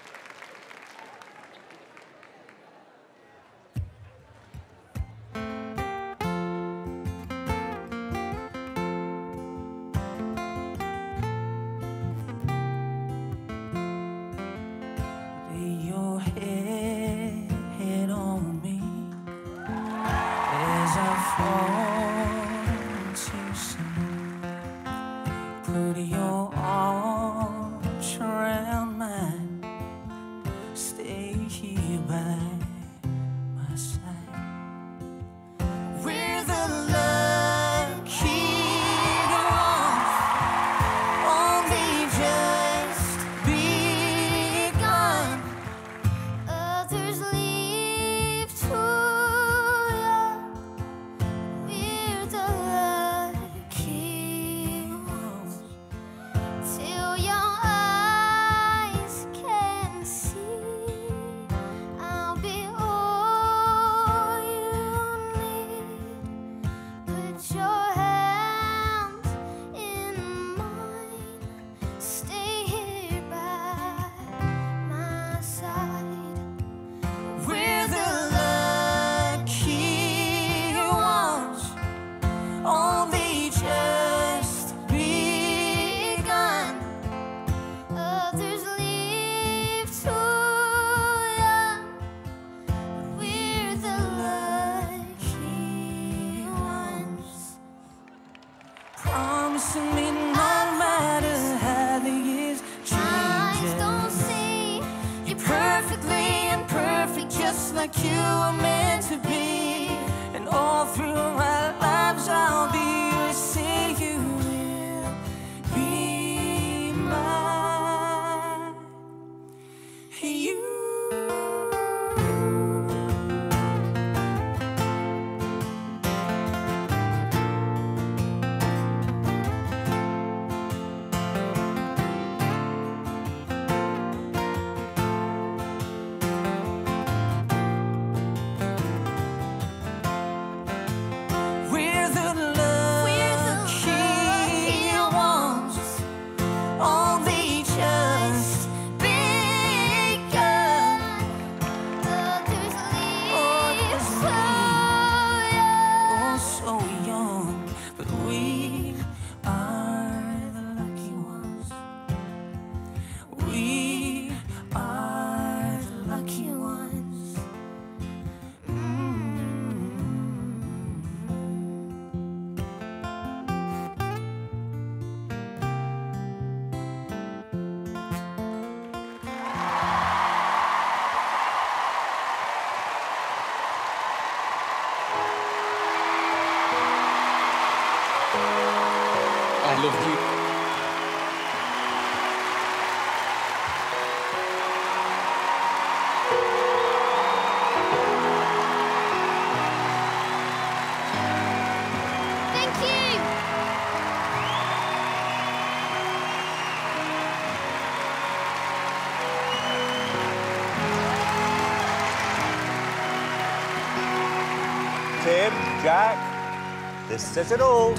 This says it all.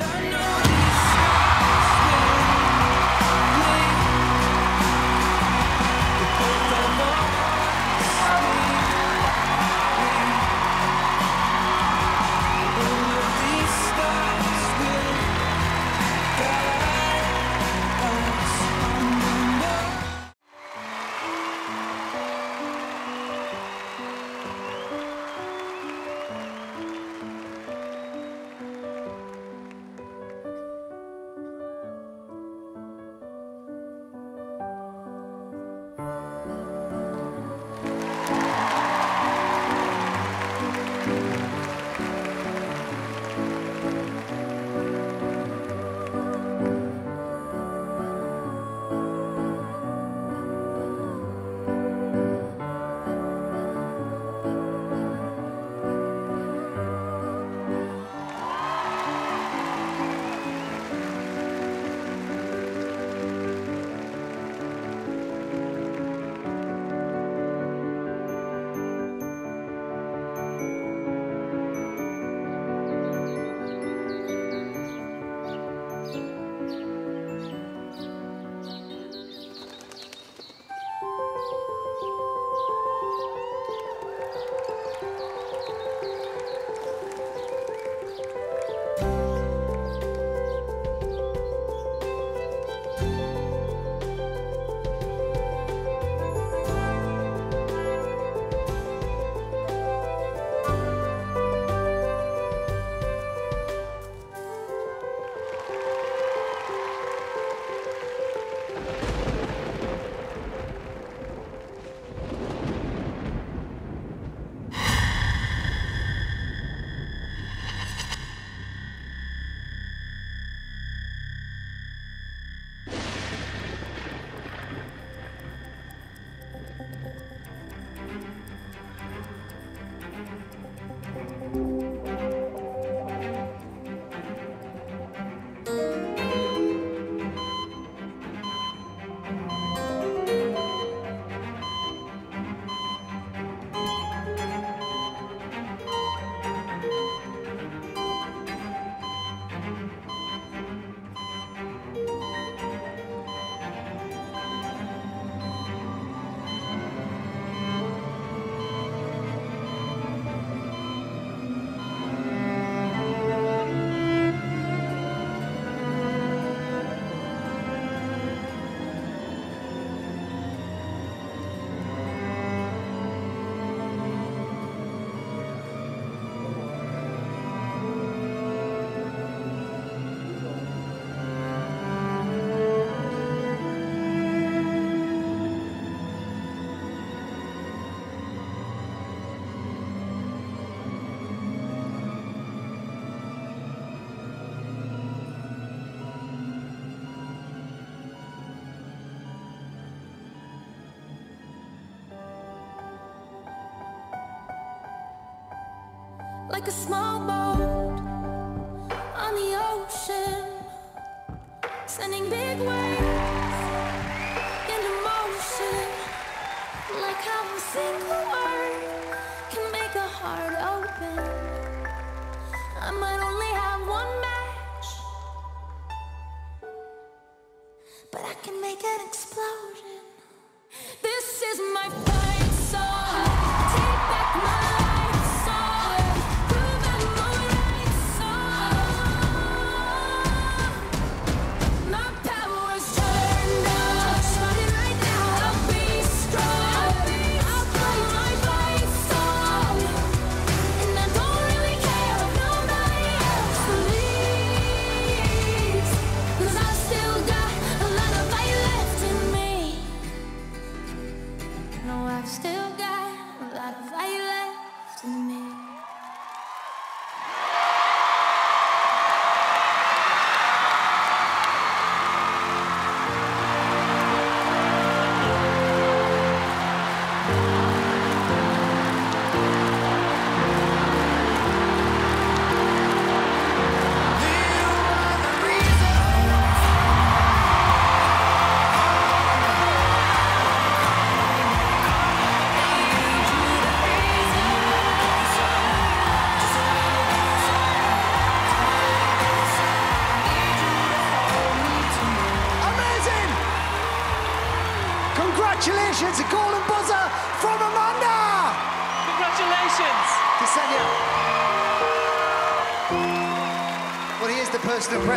A small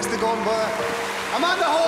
golden buzzer. Amanda Holden.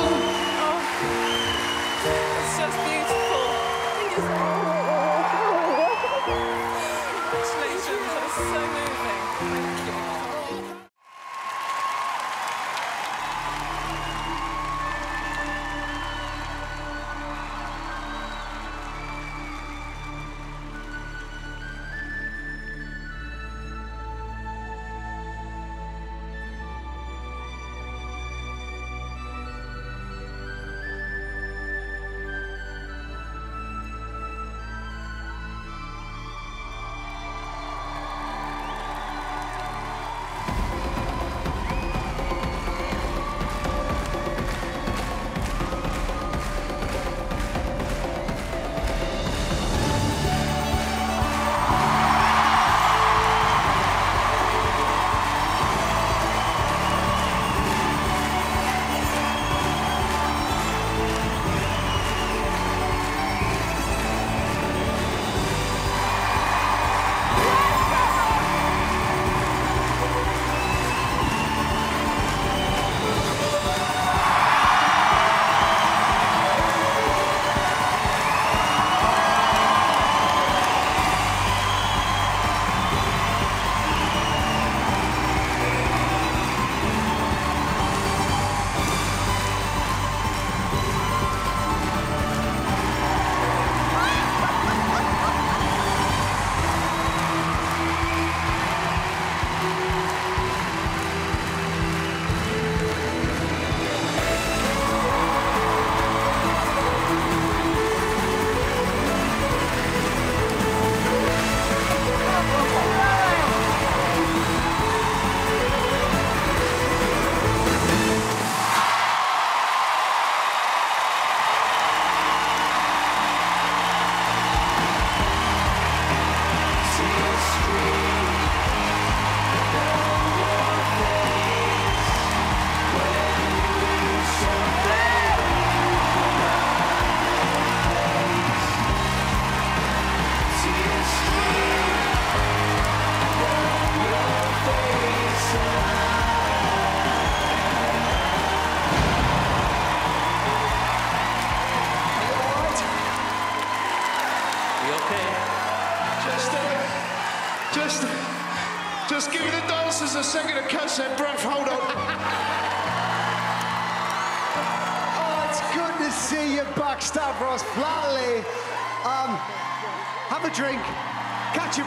Catch your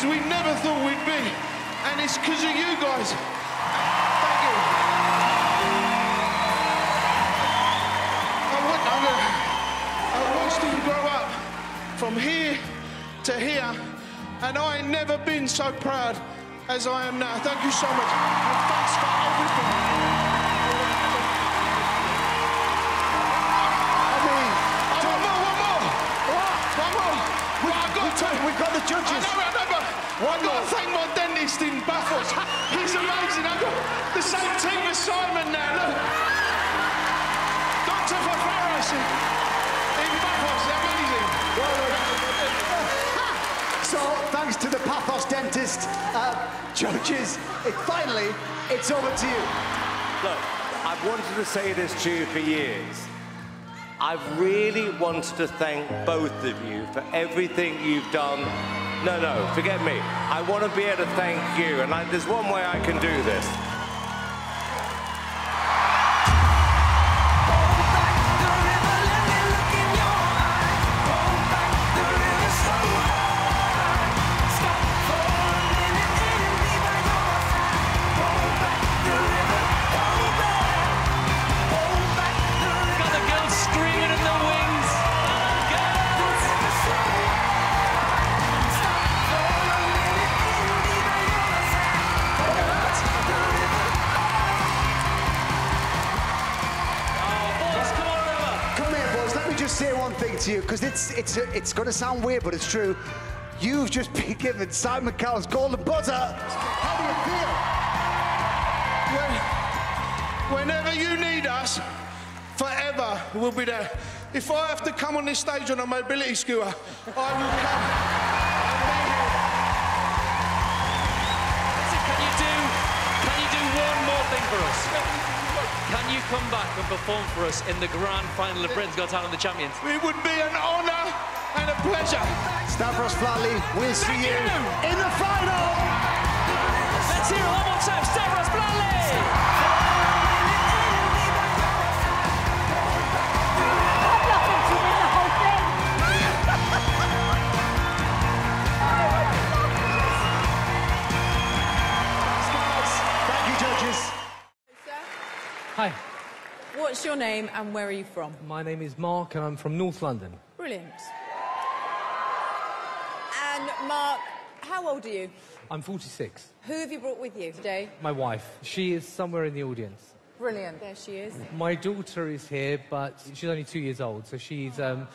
places we never thought we'd be. And it's because of you guys. Thank you. I, wa- I I watched them grow up from here to here, and I ain't never been so proud as I am now. Thank you so much. And thanks for everything. I mean, one more, one more. One more. Well, I got. We've got the judges. I know, I know, but I've got to thank my dentist in Bathurst. He's amazing. I've got the same team as Simon now. Look. Dr. Fafaras in in Bathurst. Amazing. So, thanks to the Pathos dentist, uh, judges, it finally, it's over to you. Look, I've wanted to say this to you for years. I've really wanted to thank both of you for everything you've done. No, no, forget me. I want to be able to thank you, and I, there's one way I can do this. To you, because it's it's it's going to sound weird, but it's true. You've just been given Simon Cowell's golden buzzer. How do you feel? When, whenever you need us, forever we'll be there. If I have to come on this stage on a mobility scooter, I will come. Can you do? Can you do one more thing for us? [LAUGHS] Can you come back and perform for us in the grand final of Britain's Got Talent and the Champions? It would be an honour and a pleasure. Stavros Flatley, we'll see you in the final. Let's hear it one more time. Stavros Flatley! What's your name and where are you from? my name is Mark and I'm from North London. Brilliant. And Mark, how old are you? I'm 46. Who have you brought with you today? My wife, she is somewhere in the audience. Brilliant. There she is. My daughter is here, but she's only two years old, so she's um,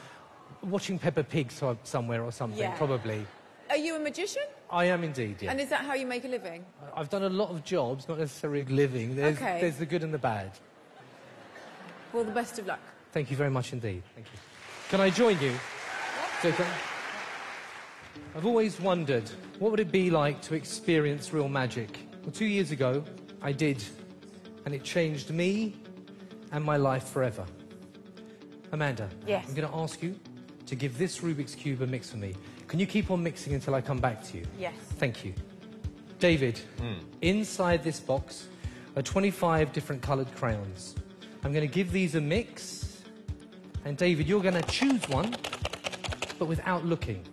watching Peppa Pig somewhere or something, Yeah. probably. Are you a magician? I am indeed, yeah. And is that how you make a living? I've done a lot of jobs, not necessarily living. There's, Okay. there's the good and the bad. Well, the best of luck. Thank you very much indeed. Thank you. Can I join you? It's okay. I've always wondered, what would it be like to experience real magic? Well, two years ago, I did, and it changed me and my life forever. Amanda, Yes. I'm going to ask you to give this Rubik's Cube a mix for me. Can you keep on mixing until I come back to you? Yes. Thank you. David, hmm. inside this box are 25 different coloured crayons. I'm going to give these a mix. And David, you're going to choose one, but without looking.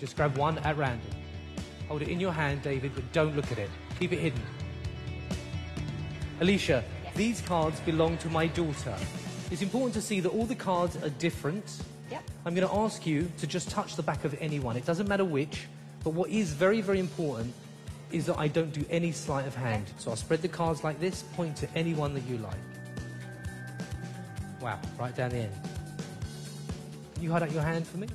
Just grab one at random. Hold it in your hand, David, but don't look at it. Keep it hidden. Alesha, these cards belong to my daughter. It's important to see that all the cards are different. Yep. I'm going to ask you to just touch the back of any one. It doesn't matter which, but what is very, very important is that I don't do any sleight of hand. So I'll spread the cards like this, point to any one that you like. Wow, right down the end. Can you hold out your hand for me?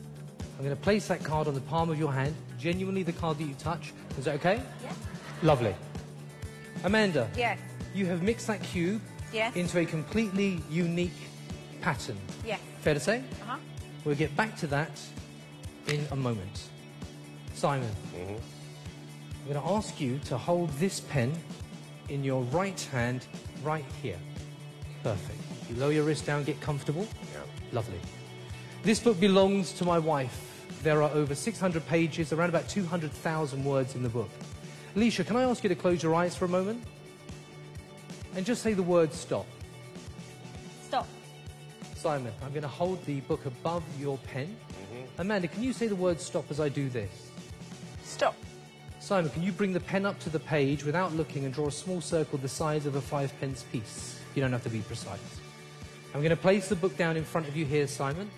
I'm going to place that card on the palm of your hand, genuinely the card that you touch. Is that okay? Yes. Lovely. Amanda, Yes. you have mixed that cube Yes. into a completely unique pattern. Yes. Fair to say? Uh-huh. We'll get back to that in a moment. Simon, Hmm. I'm going to ask you to hold this pen in your right hand right here. Perfect. You lower your wrist down, get comfortable. Yeah. Lovely. This book belongs to my wife. There are over 600 pages, around about 200,000 words in the book. Alesha, can I ask you to close your eyes for a moment? and just say the word stop. Stop. Simon, I'm going to hold the book above your pen. Mm-hmm. Amanda, can you say the word stop as I do this? Stop. Simon, can you bring the pen up to the page without looking and draw a small circle the size of a five pence piece? You don't have to be precise. I'm going to place the book down in front of you here, Simon.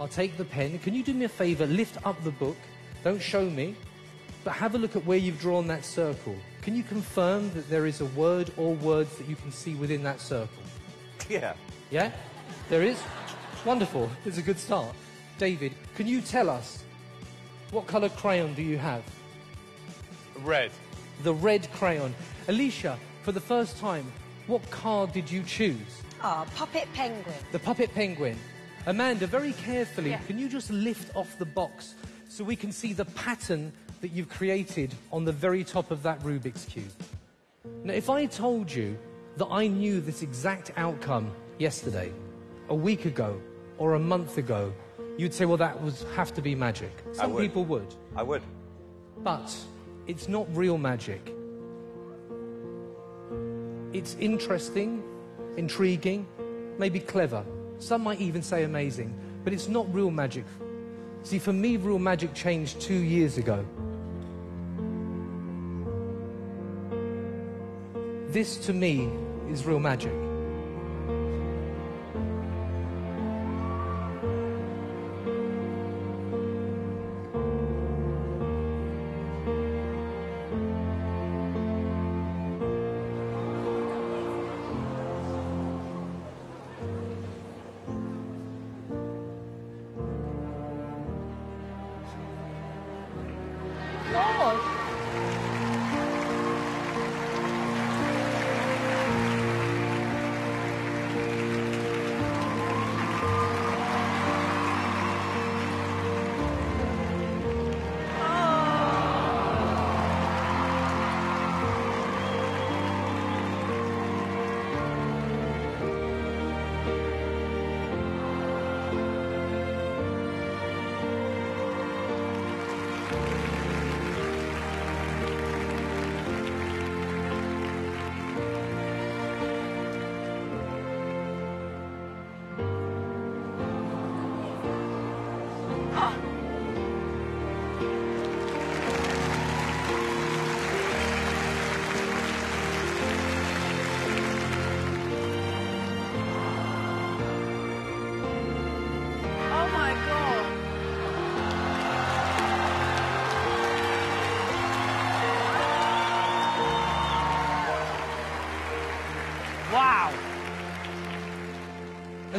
I'll take the pen. Can you do me a favour? Lift up the book. Don't show me, but have a look at where you've drawn that circle. Can you confirm that there is a word or words that you can see within that circle? Yeah. Yeah? There is? Wonderful. It's a good start. David, can you tell us what colour crayon do you have? Red. The red crayon. Alesha, for the first time, what card did you choose? Ah, puppet penguin. The puppet penguin. Amanda, very carefully, Yeah. can you just lift off the box so we can see the pattern that you've created on the very top of that Rubik's Cube? Now, if I told you that I knew this exact outcome yesterday, a week ago, or a month ago, you'd say, well, that was have to be magic. I Some would. people would. I would. But it's not real magic. It's interesting, intriguing, maybe clever. Some might even say amazing, but it's not real magic. See, for me, real magic changed two years ago. This, to me, is real magic.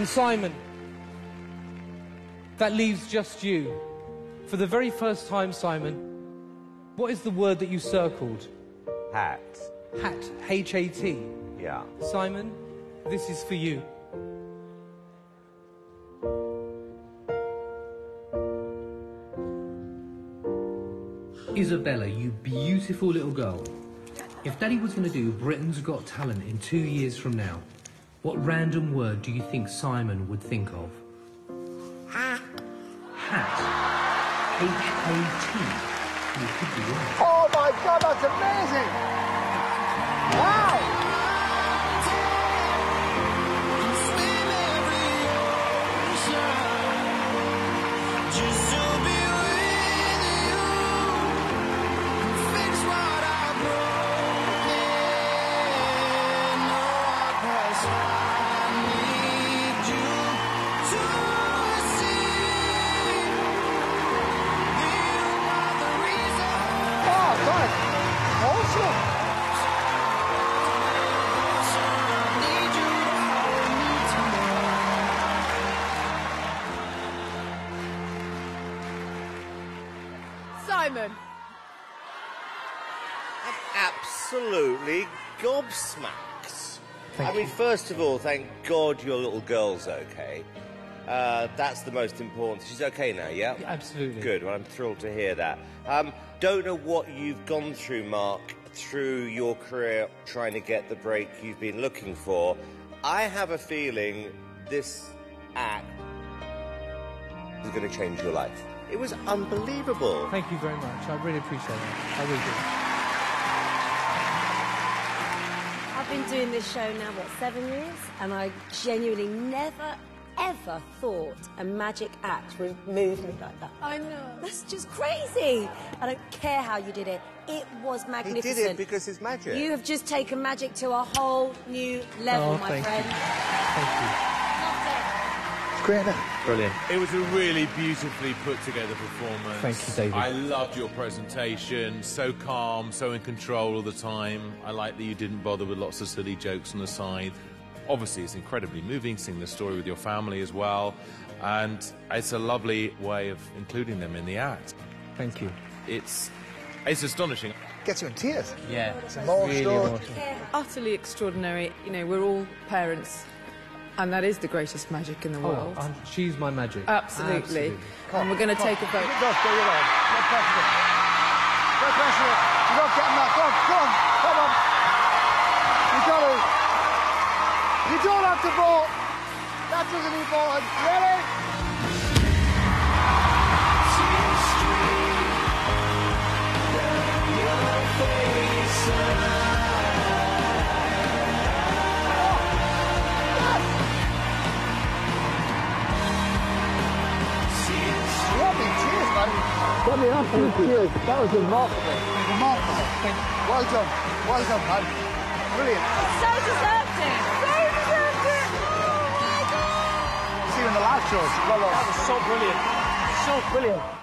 Simon, that leaves just you. For the very first time, Simon, what is the word that you circled? Hat. Hat. H A T. Yeah. Simon, this is for you. Isabella, you beautiful little girl. If Daddy was going to do Britain's Got Talent in two years from now, what random word do you think Simon would think of? Hat. Hat. H-A-T. You could be right. Oh my god, that's amazing! Wow! Absolutely gobsmacked. Thank I mean, first of all, thank God your little girl's okay. Uh, that's the most important. She's okay now, yeah? absolutely. Good. Well, I'm thrilled to hear that. Um, don't know what you've gone through, Mark, through your career trying to get the break you've been looking for. I have a feeling this act is going to change your life. It was unbelievable. Thank you very much. I really appreciate it. I really do. Been doing this show now, what, seven years? And I genuinely never, ever thought a magic act would move me like that. I know. That's just crazy. I don't care how you did it. It was magnificent. He magnificent. did it because it's magic. You have just taken magic to a whole new level, Oh, my thank you. friend. It's great. Brilliant. It was a really beautifully put together performance. Thank you, David. I loved your presentation. So calm, so in control all the time. I like that you didn't bother with lots of silly jokes on the side. Obviously, it's incredibly moving seeing the story with your family as well. And it's a lovely way of including them in the act. Thank you. It's it's astonishing. Gets you in tears. Yeah, It's a emotional. Utterly extraordinary. You know, we're all parents, and that is the greatest magic in the Oh, world. um, she's my magic. Absolutely. And we're going to Come on. take a vote. Go, go, you're on. No pressure. No pressure. You're not getting that. Go go. Come on. You got to. You don't have to vote. That doesn't need voting. Ready? You Got me up in tears. That was remarkable. Remarkable. Well done. Well done, man. Brilliant. So deserved it. So deserved it. Oh, See you in the live shows. Well done. That was so brilliant. So brilliant.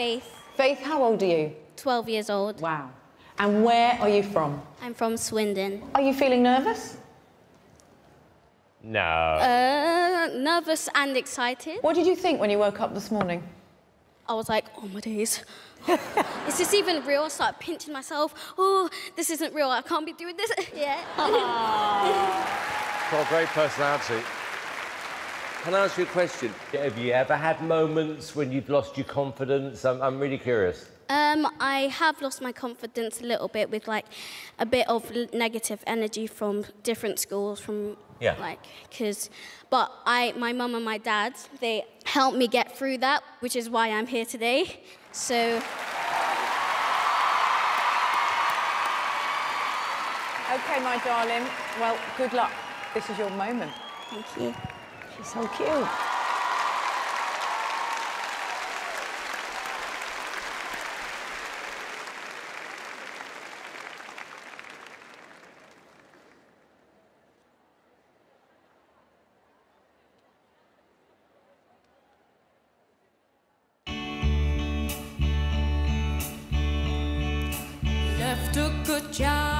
Faith. Faith, how old are you? 12 years old. Wow. And where are you from? I'm from Swindon. Are you feeling nervous? No. Uh, nervous and excited. What did you think when you woke up this morning? I was like, oh my days. [LAUGHS] Is this even real? I started pinching myself. Oh, this isn't real. I can't be doing this. [LAUGHS] yeah. Got a great personality. Can I ask you a question? Have you ever had moments when you've lost your confidence? I'm, I'm really curious. Um, I have lost my confidence a little bit with like a bit of negative energy from different schools, from Yeah. like, cause, but I, my mum and my dad, they helped me get through that, which is why I'm here today. So Okay, my darling. Well, good luck. This is your moment. Thank you. She's so cute. Left a good job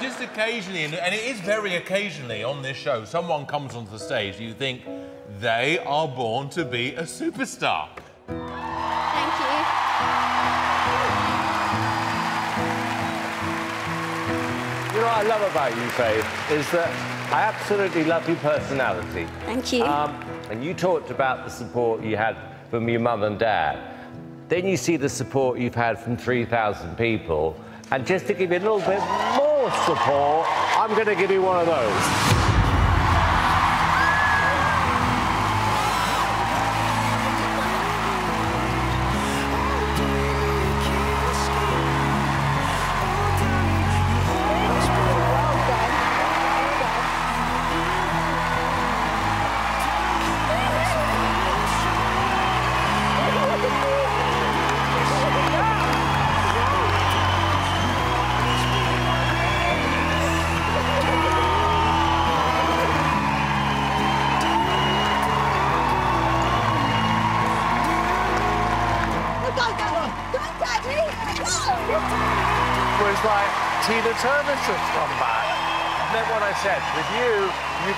just occasionally, and, and it is very occasionally on this show, someone comes onto the stage, you think they are born to be a superstar. Thank you. You know what I love about you, Faith, is that I absolutely love your personality. Thank you. Um, and you talked about the support you had from your mum and dad. Then you see the support you've had from 3,000 people. And just to give you a little bit support, I'm going to give you one of those.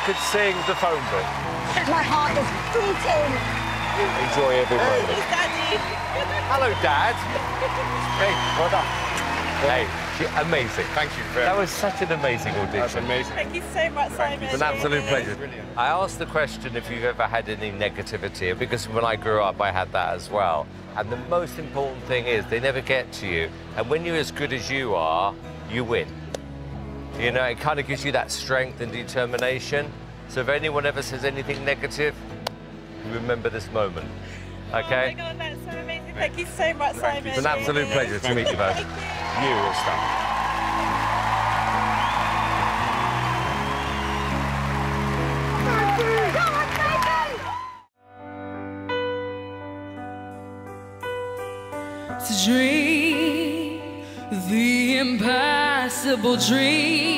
Could sing the phone book. My heart is beating. Enjoy every moment. Daddy. Hello, Dad. Hey, well done. Hey, amazing. Thank you very That was such an amazing audition. That's amazing. Thank you so much, Simon. It's an absolute pleasure. Brilliant. I asked the question if you've ever had any negativity, because when I grew up, I had that as well. And the most important thing is they never get to you. And when you're as good as you are, you win. You know, it kind of gives you that strength and determination. So if anyone ever says anything negative, remember this moment. Okay? Oh my God, that's so amazing. Thank you so much, Simon. It's an absolute pleasure to meet you both. You will start. to dream the impossible dream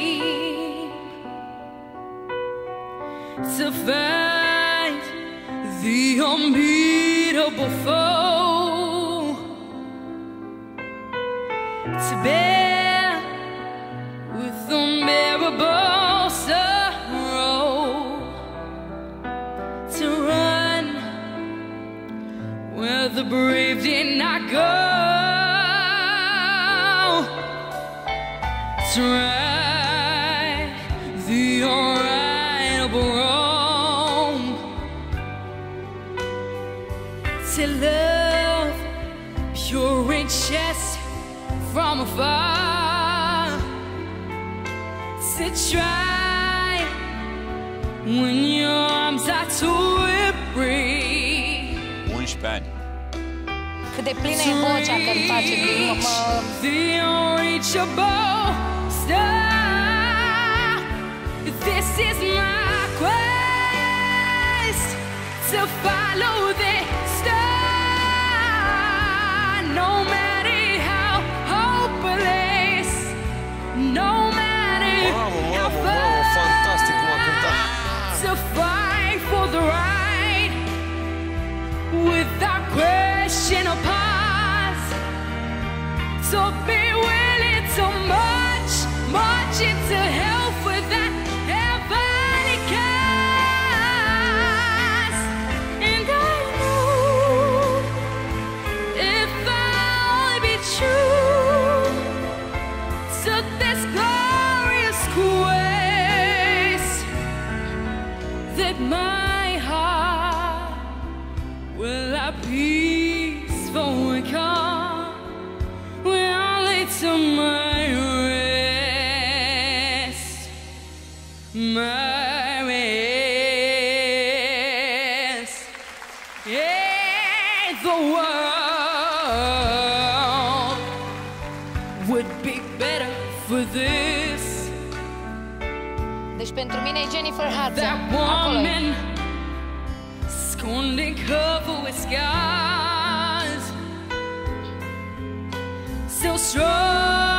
pentru mine e Jennifer Hudson. That Acolo e. woman covered with scars, still strong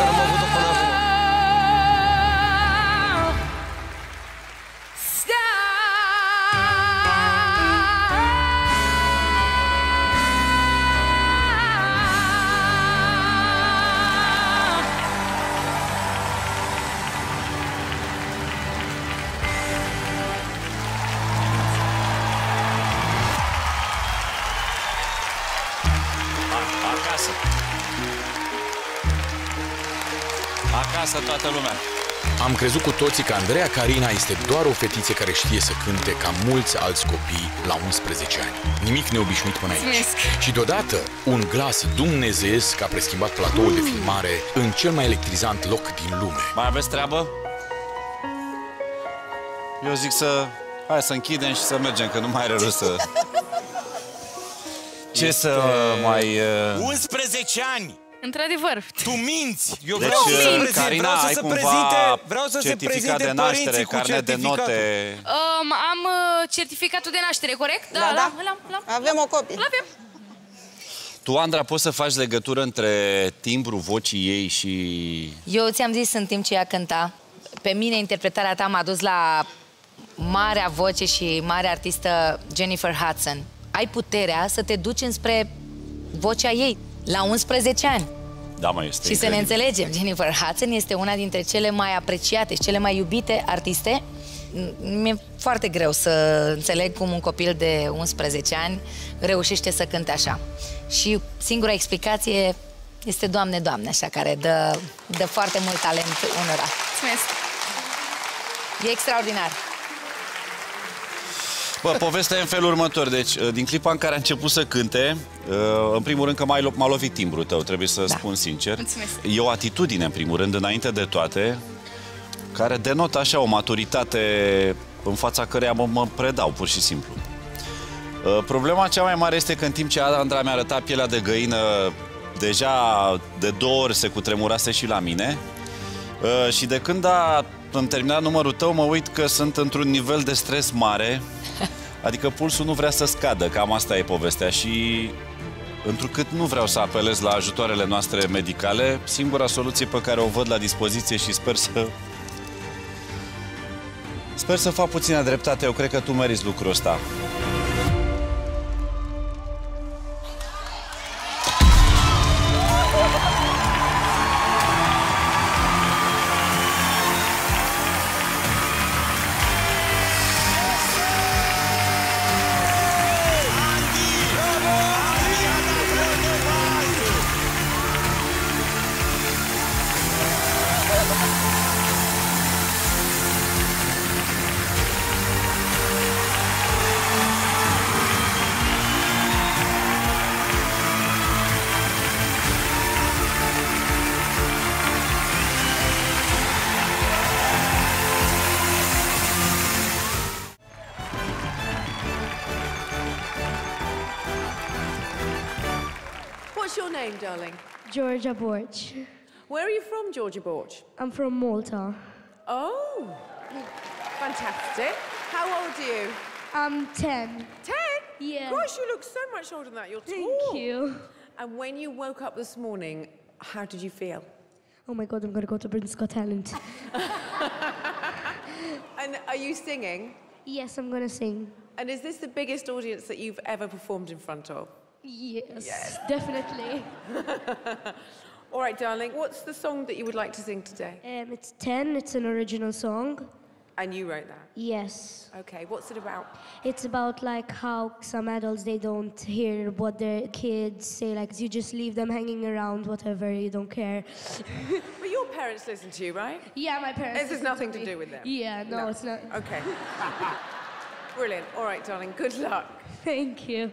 avut-o toată lumea. Am crezut cu toții că Andreea Carina este doar o fetiță care știe să cânte ca mulți alți copii la 11 ani. Nimic neobișnuit până aici. Mulțumesc. Și deodată, un glas dumnezeiesc a preschimbat platoul de filmare în cel mai electrizant loc din lume. Mai aveți treabă? Eu zic să... Hai să închidem și să mergem, că nu mai are rost să... Ce să mai... uh, 11 ani! Într-adevăr. Tu minți! Eu Deci, vreau să se uh, prezinte, Carina, vreau să ai se cumva prezinte, vreau să se certificat prezinte de naștere, părinții cu carnet de certificatul. note. Um, am uh, certificatul de naștere, corect? Da, da. l-am, l-am, l-am. Avem o copie. L-avem. Tu, Andra, poți să faci legătură între timbru vocii ei și... Eu ți-am zis în timp ce ea cânta, pe mine interpretarea ta m-a dus la marea voce și mare artistă Jennifer Hudson. Ai puterea să te duci înspre vocea ei la 11 ani. Da, mă, este și să ne incredibil. înțelegem, Jennifer Hudson este una dintre cele mai apreciate și cele mai iubite artiste. Mi-e foarte greu să înțeleg cum un copil de 11 ani reușește să cânte așa. Și singura explicație este Doamne, Doamne, așa, care dă, dă foarte mult talent unora. Mulțumesc. E extraordinar. Bă, povestea e în felul următor. Deci, uh, din clipa în care a început să cânte, uh, în primul rând că m-a, m-a lovit timbrul tău, trebuie să da. spun sincer. Mulțumesc. E o atitudine, în primul rând, înainte de toate, care denotă așa o maturitate în fața căreia mă, mă predau, pur și simplu. Uh, Problema cea mai mare este că în timp ce Andra mi-a arătat pielea de găină, deja de două ori se cutremurase și la mine. Uh, Și de când a am terminat numărul tău, mă uit că sunt într-un nivel de stres mare. Adică pulsul nu vrea să scadă, cam asta e povestea. Și întrucât nu vreau să apelez la ajutoarele noastre medicale, singura soluție pe care o văd la dispoziție și sper să... Sper să fac puțină dreptate, eu cred că tu meriți lucrul ăsta. Darling? Georgia Borg. Where are you from, Georgia Borg? I'm from Malta. Oh, fantastic. How old are you? I'm 10. 10? Yeah. Gosh, you look so much older than that. You're Thank tall. Thank you. And when you woke up this morning, how did you feel? Oh my god, I'm gonna go to Britain's Got Talent. [LAUGHS] And are you singing? yes, I'm gonna sing. And is this the biggest audience that you've ever performed in front of? Yes, yes. definitely. [LAUGHS] All right, darling, what's the song that you would like to sing today? Um, it's 10, it's an original song. And you wrote that? Yes. Okay, what's it about? It's about like how some adults they don't hear what their kids say, like you just leave them hanging around, whatever, you don't care. [LAUGHS] But your parents listen to you, right? Yeah, my parents. This has nothing to to do with them. Yeah, no, it's not. Okay. [LAUGHS] Brilliant. All right, darling, good luck. Thank you.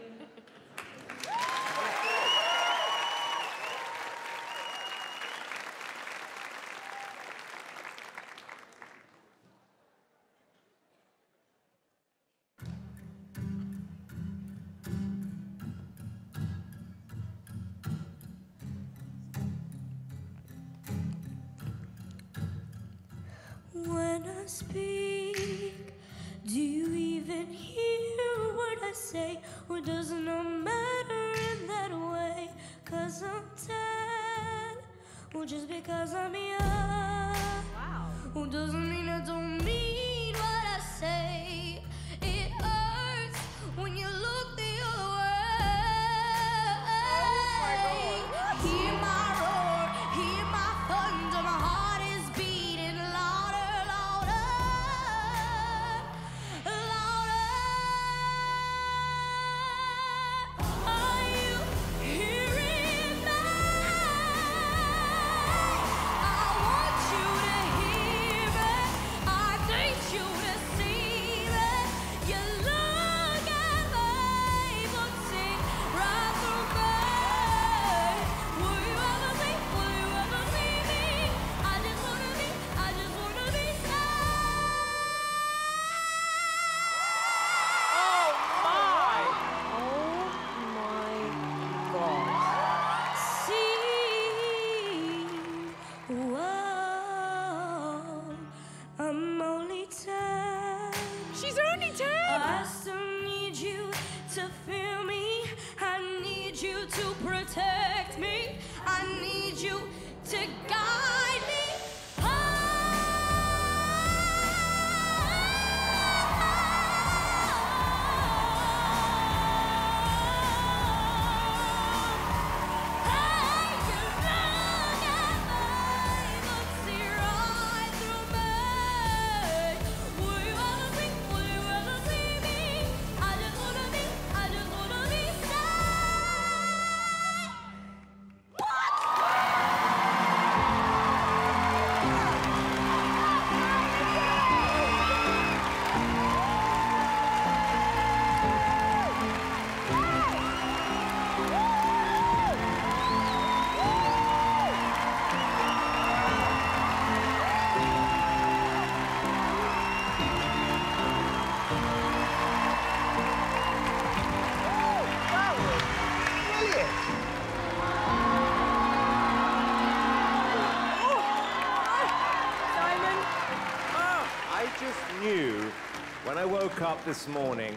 Woke up this morning,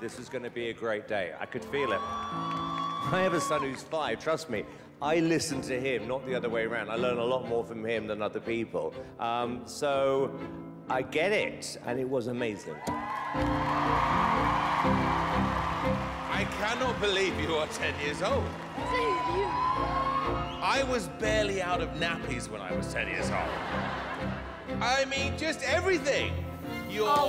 this is going to be a great day. I could feel it. I have a son who's five, trust me. I listen to him, not the other way around. I learn a lot more from him than other people. Um, so I get it, and it was amazing. I cannot believe you are 10 years old. I was barely out of nappies when I was 10 years old. I mean, just everything. Your.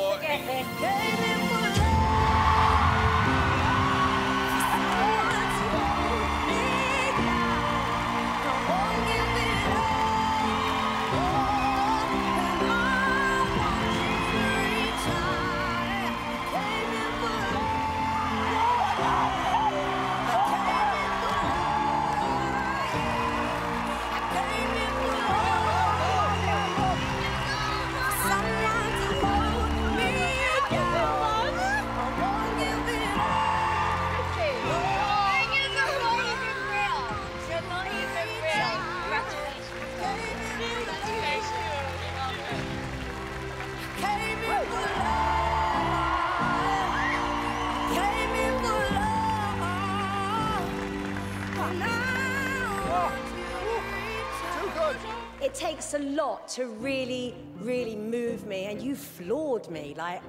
Floored me, like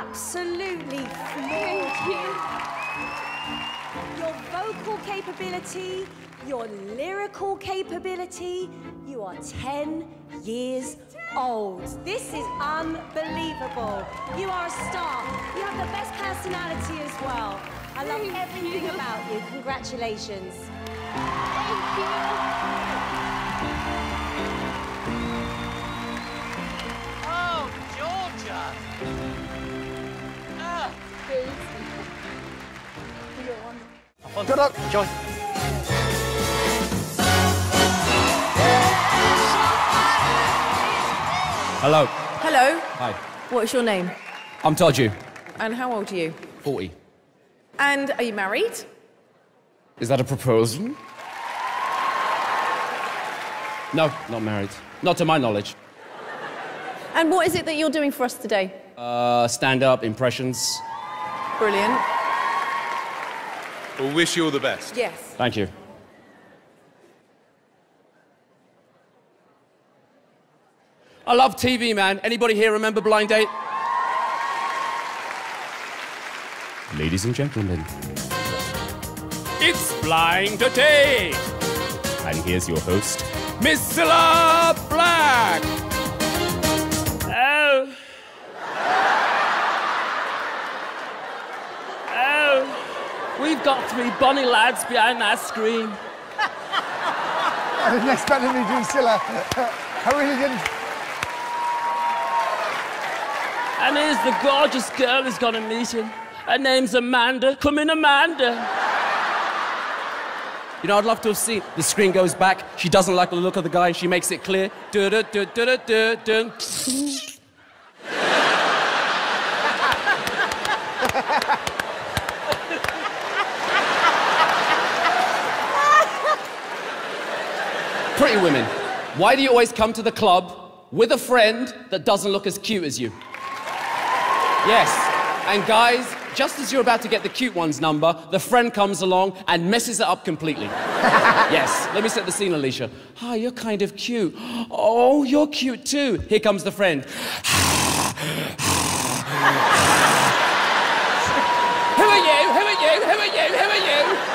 absolutely floored you. Your vocal capability, your lyrical capability, you are 10 years old. This is unbelievable. You are a star. You have the best personality as well. I love everything about you. Congratulations. Thank you. Good luck. Joy. Hello. Hello. Hi. What's your name? I'm Toju. And how old are you? 40. And are you married? Is that a proposal? No, not married. Not to my knowledge. And what is it that you're doing for us today? Uh, stand up, impressions. Brilliant. We'll wish you all the best. Yes. Thank you. I love TV, man. Anybody here remember Blind Date? Ladies and gentlemen, it's Blind Date! And here's your host, Miss Cilla Black! We've got three bonny lads behind that screen. I didn't expect him to do Cilla. I really didn't. And here's the gorgeous girl who's gonna meet him. Her name's Amanda. Come in, Amanda. You know, I'd love to have seen. The screen goes back. She doesn't like the look of the guy, and she makes it clear. Pretty women, why do you always come to the club with a friend that doesn't look as cute as you? Yes, and guys, just as you're about to get the cute one's number, the friend comes along and messes it up completely. yes, let me set the scene, Alesha. Hi, you're kind of cute. Oh, you're cute too. Here comes the friend. Who are you? Who are you? Who are you? Who are you?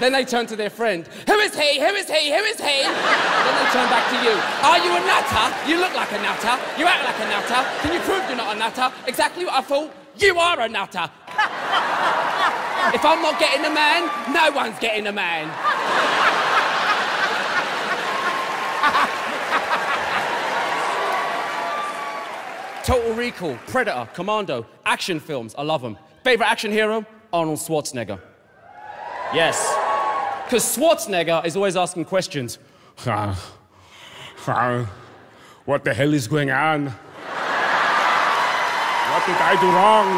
Then they turn to their friend. Who is he? Who is he? Who is he? then they turn back to you. Are you a nutter? You look like a nutter. You act like a nutter. Can you prove you're not a nutter? Exactly what I thought. You are a nutter. [LAUGHS] if I'm not getting a man, no one's getting a man. [LAUGHS] Total Recall, Predator, Commando, action films. I love them. Favorite action hero? Arnold Schwarzenegger. Yes. Because Schwarzenegger is always asking questions. [LAUGHS] What the hell is going on? what did I do wrong?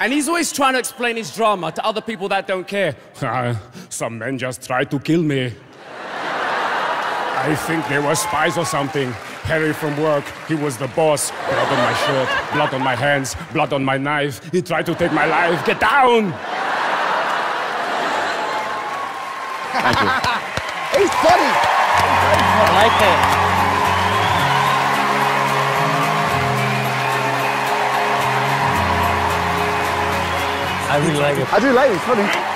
And he's always trying to explain his drama to other people that don't care. [LAUGHS] Some men just tried to kill me. I think they were spies or something. Harry from work, he was the boss. Blood on my shirt, blood on my hands, blood on my knife. He tried to take my life. Get down! Thank you. [LAUGHS] He's funny. I like it. I really like it. I do like it. It's funny.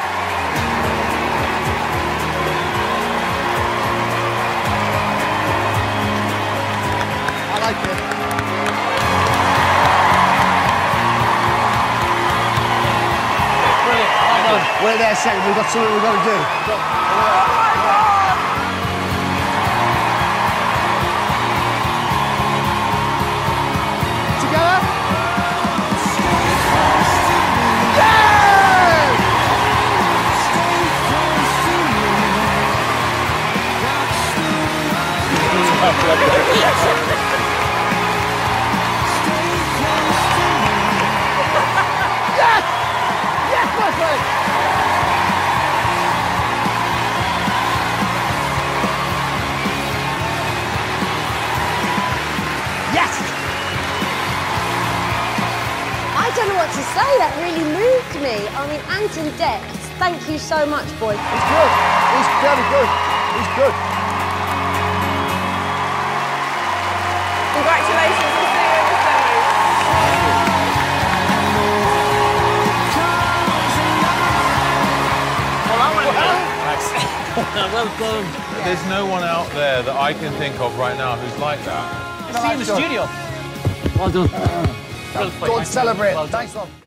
Wait there a second. We've got something we've got to do. Together. [LAUGHS] I don't know what to say. That really moved me. I mean, Ant and Dec, thank you so much, boy. He's good. He's very good. He's good. Congratulations. We'll see you in the semis. Well, that went well. well done. [LAUGHS] There's no one out there that I can think of right now who's like that. See you in the studio. Well done. Well Go and celebrate. Thanks, love.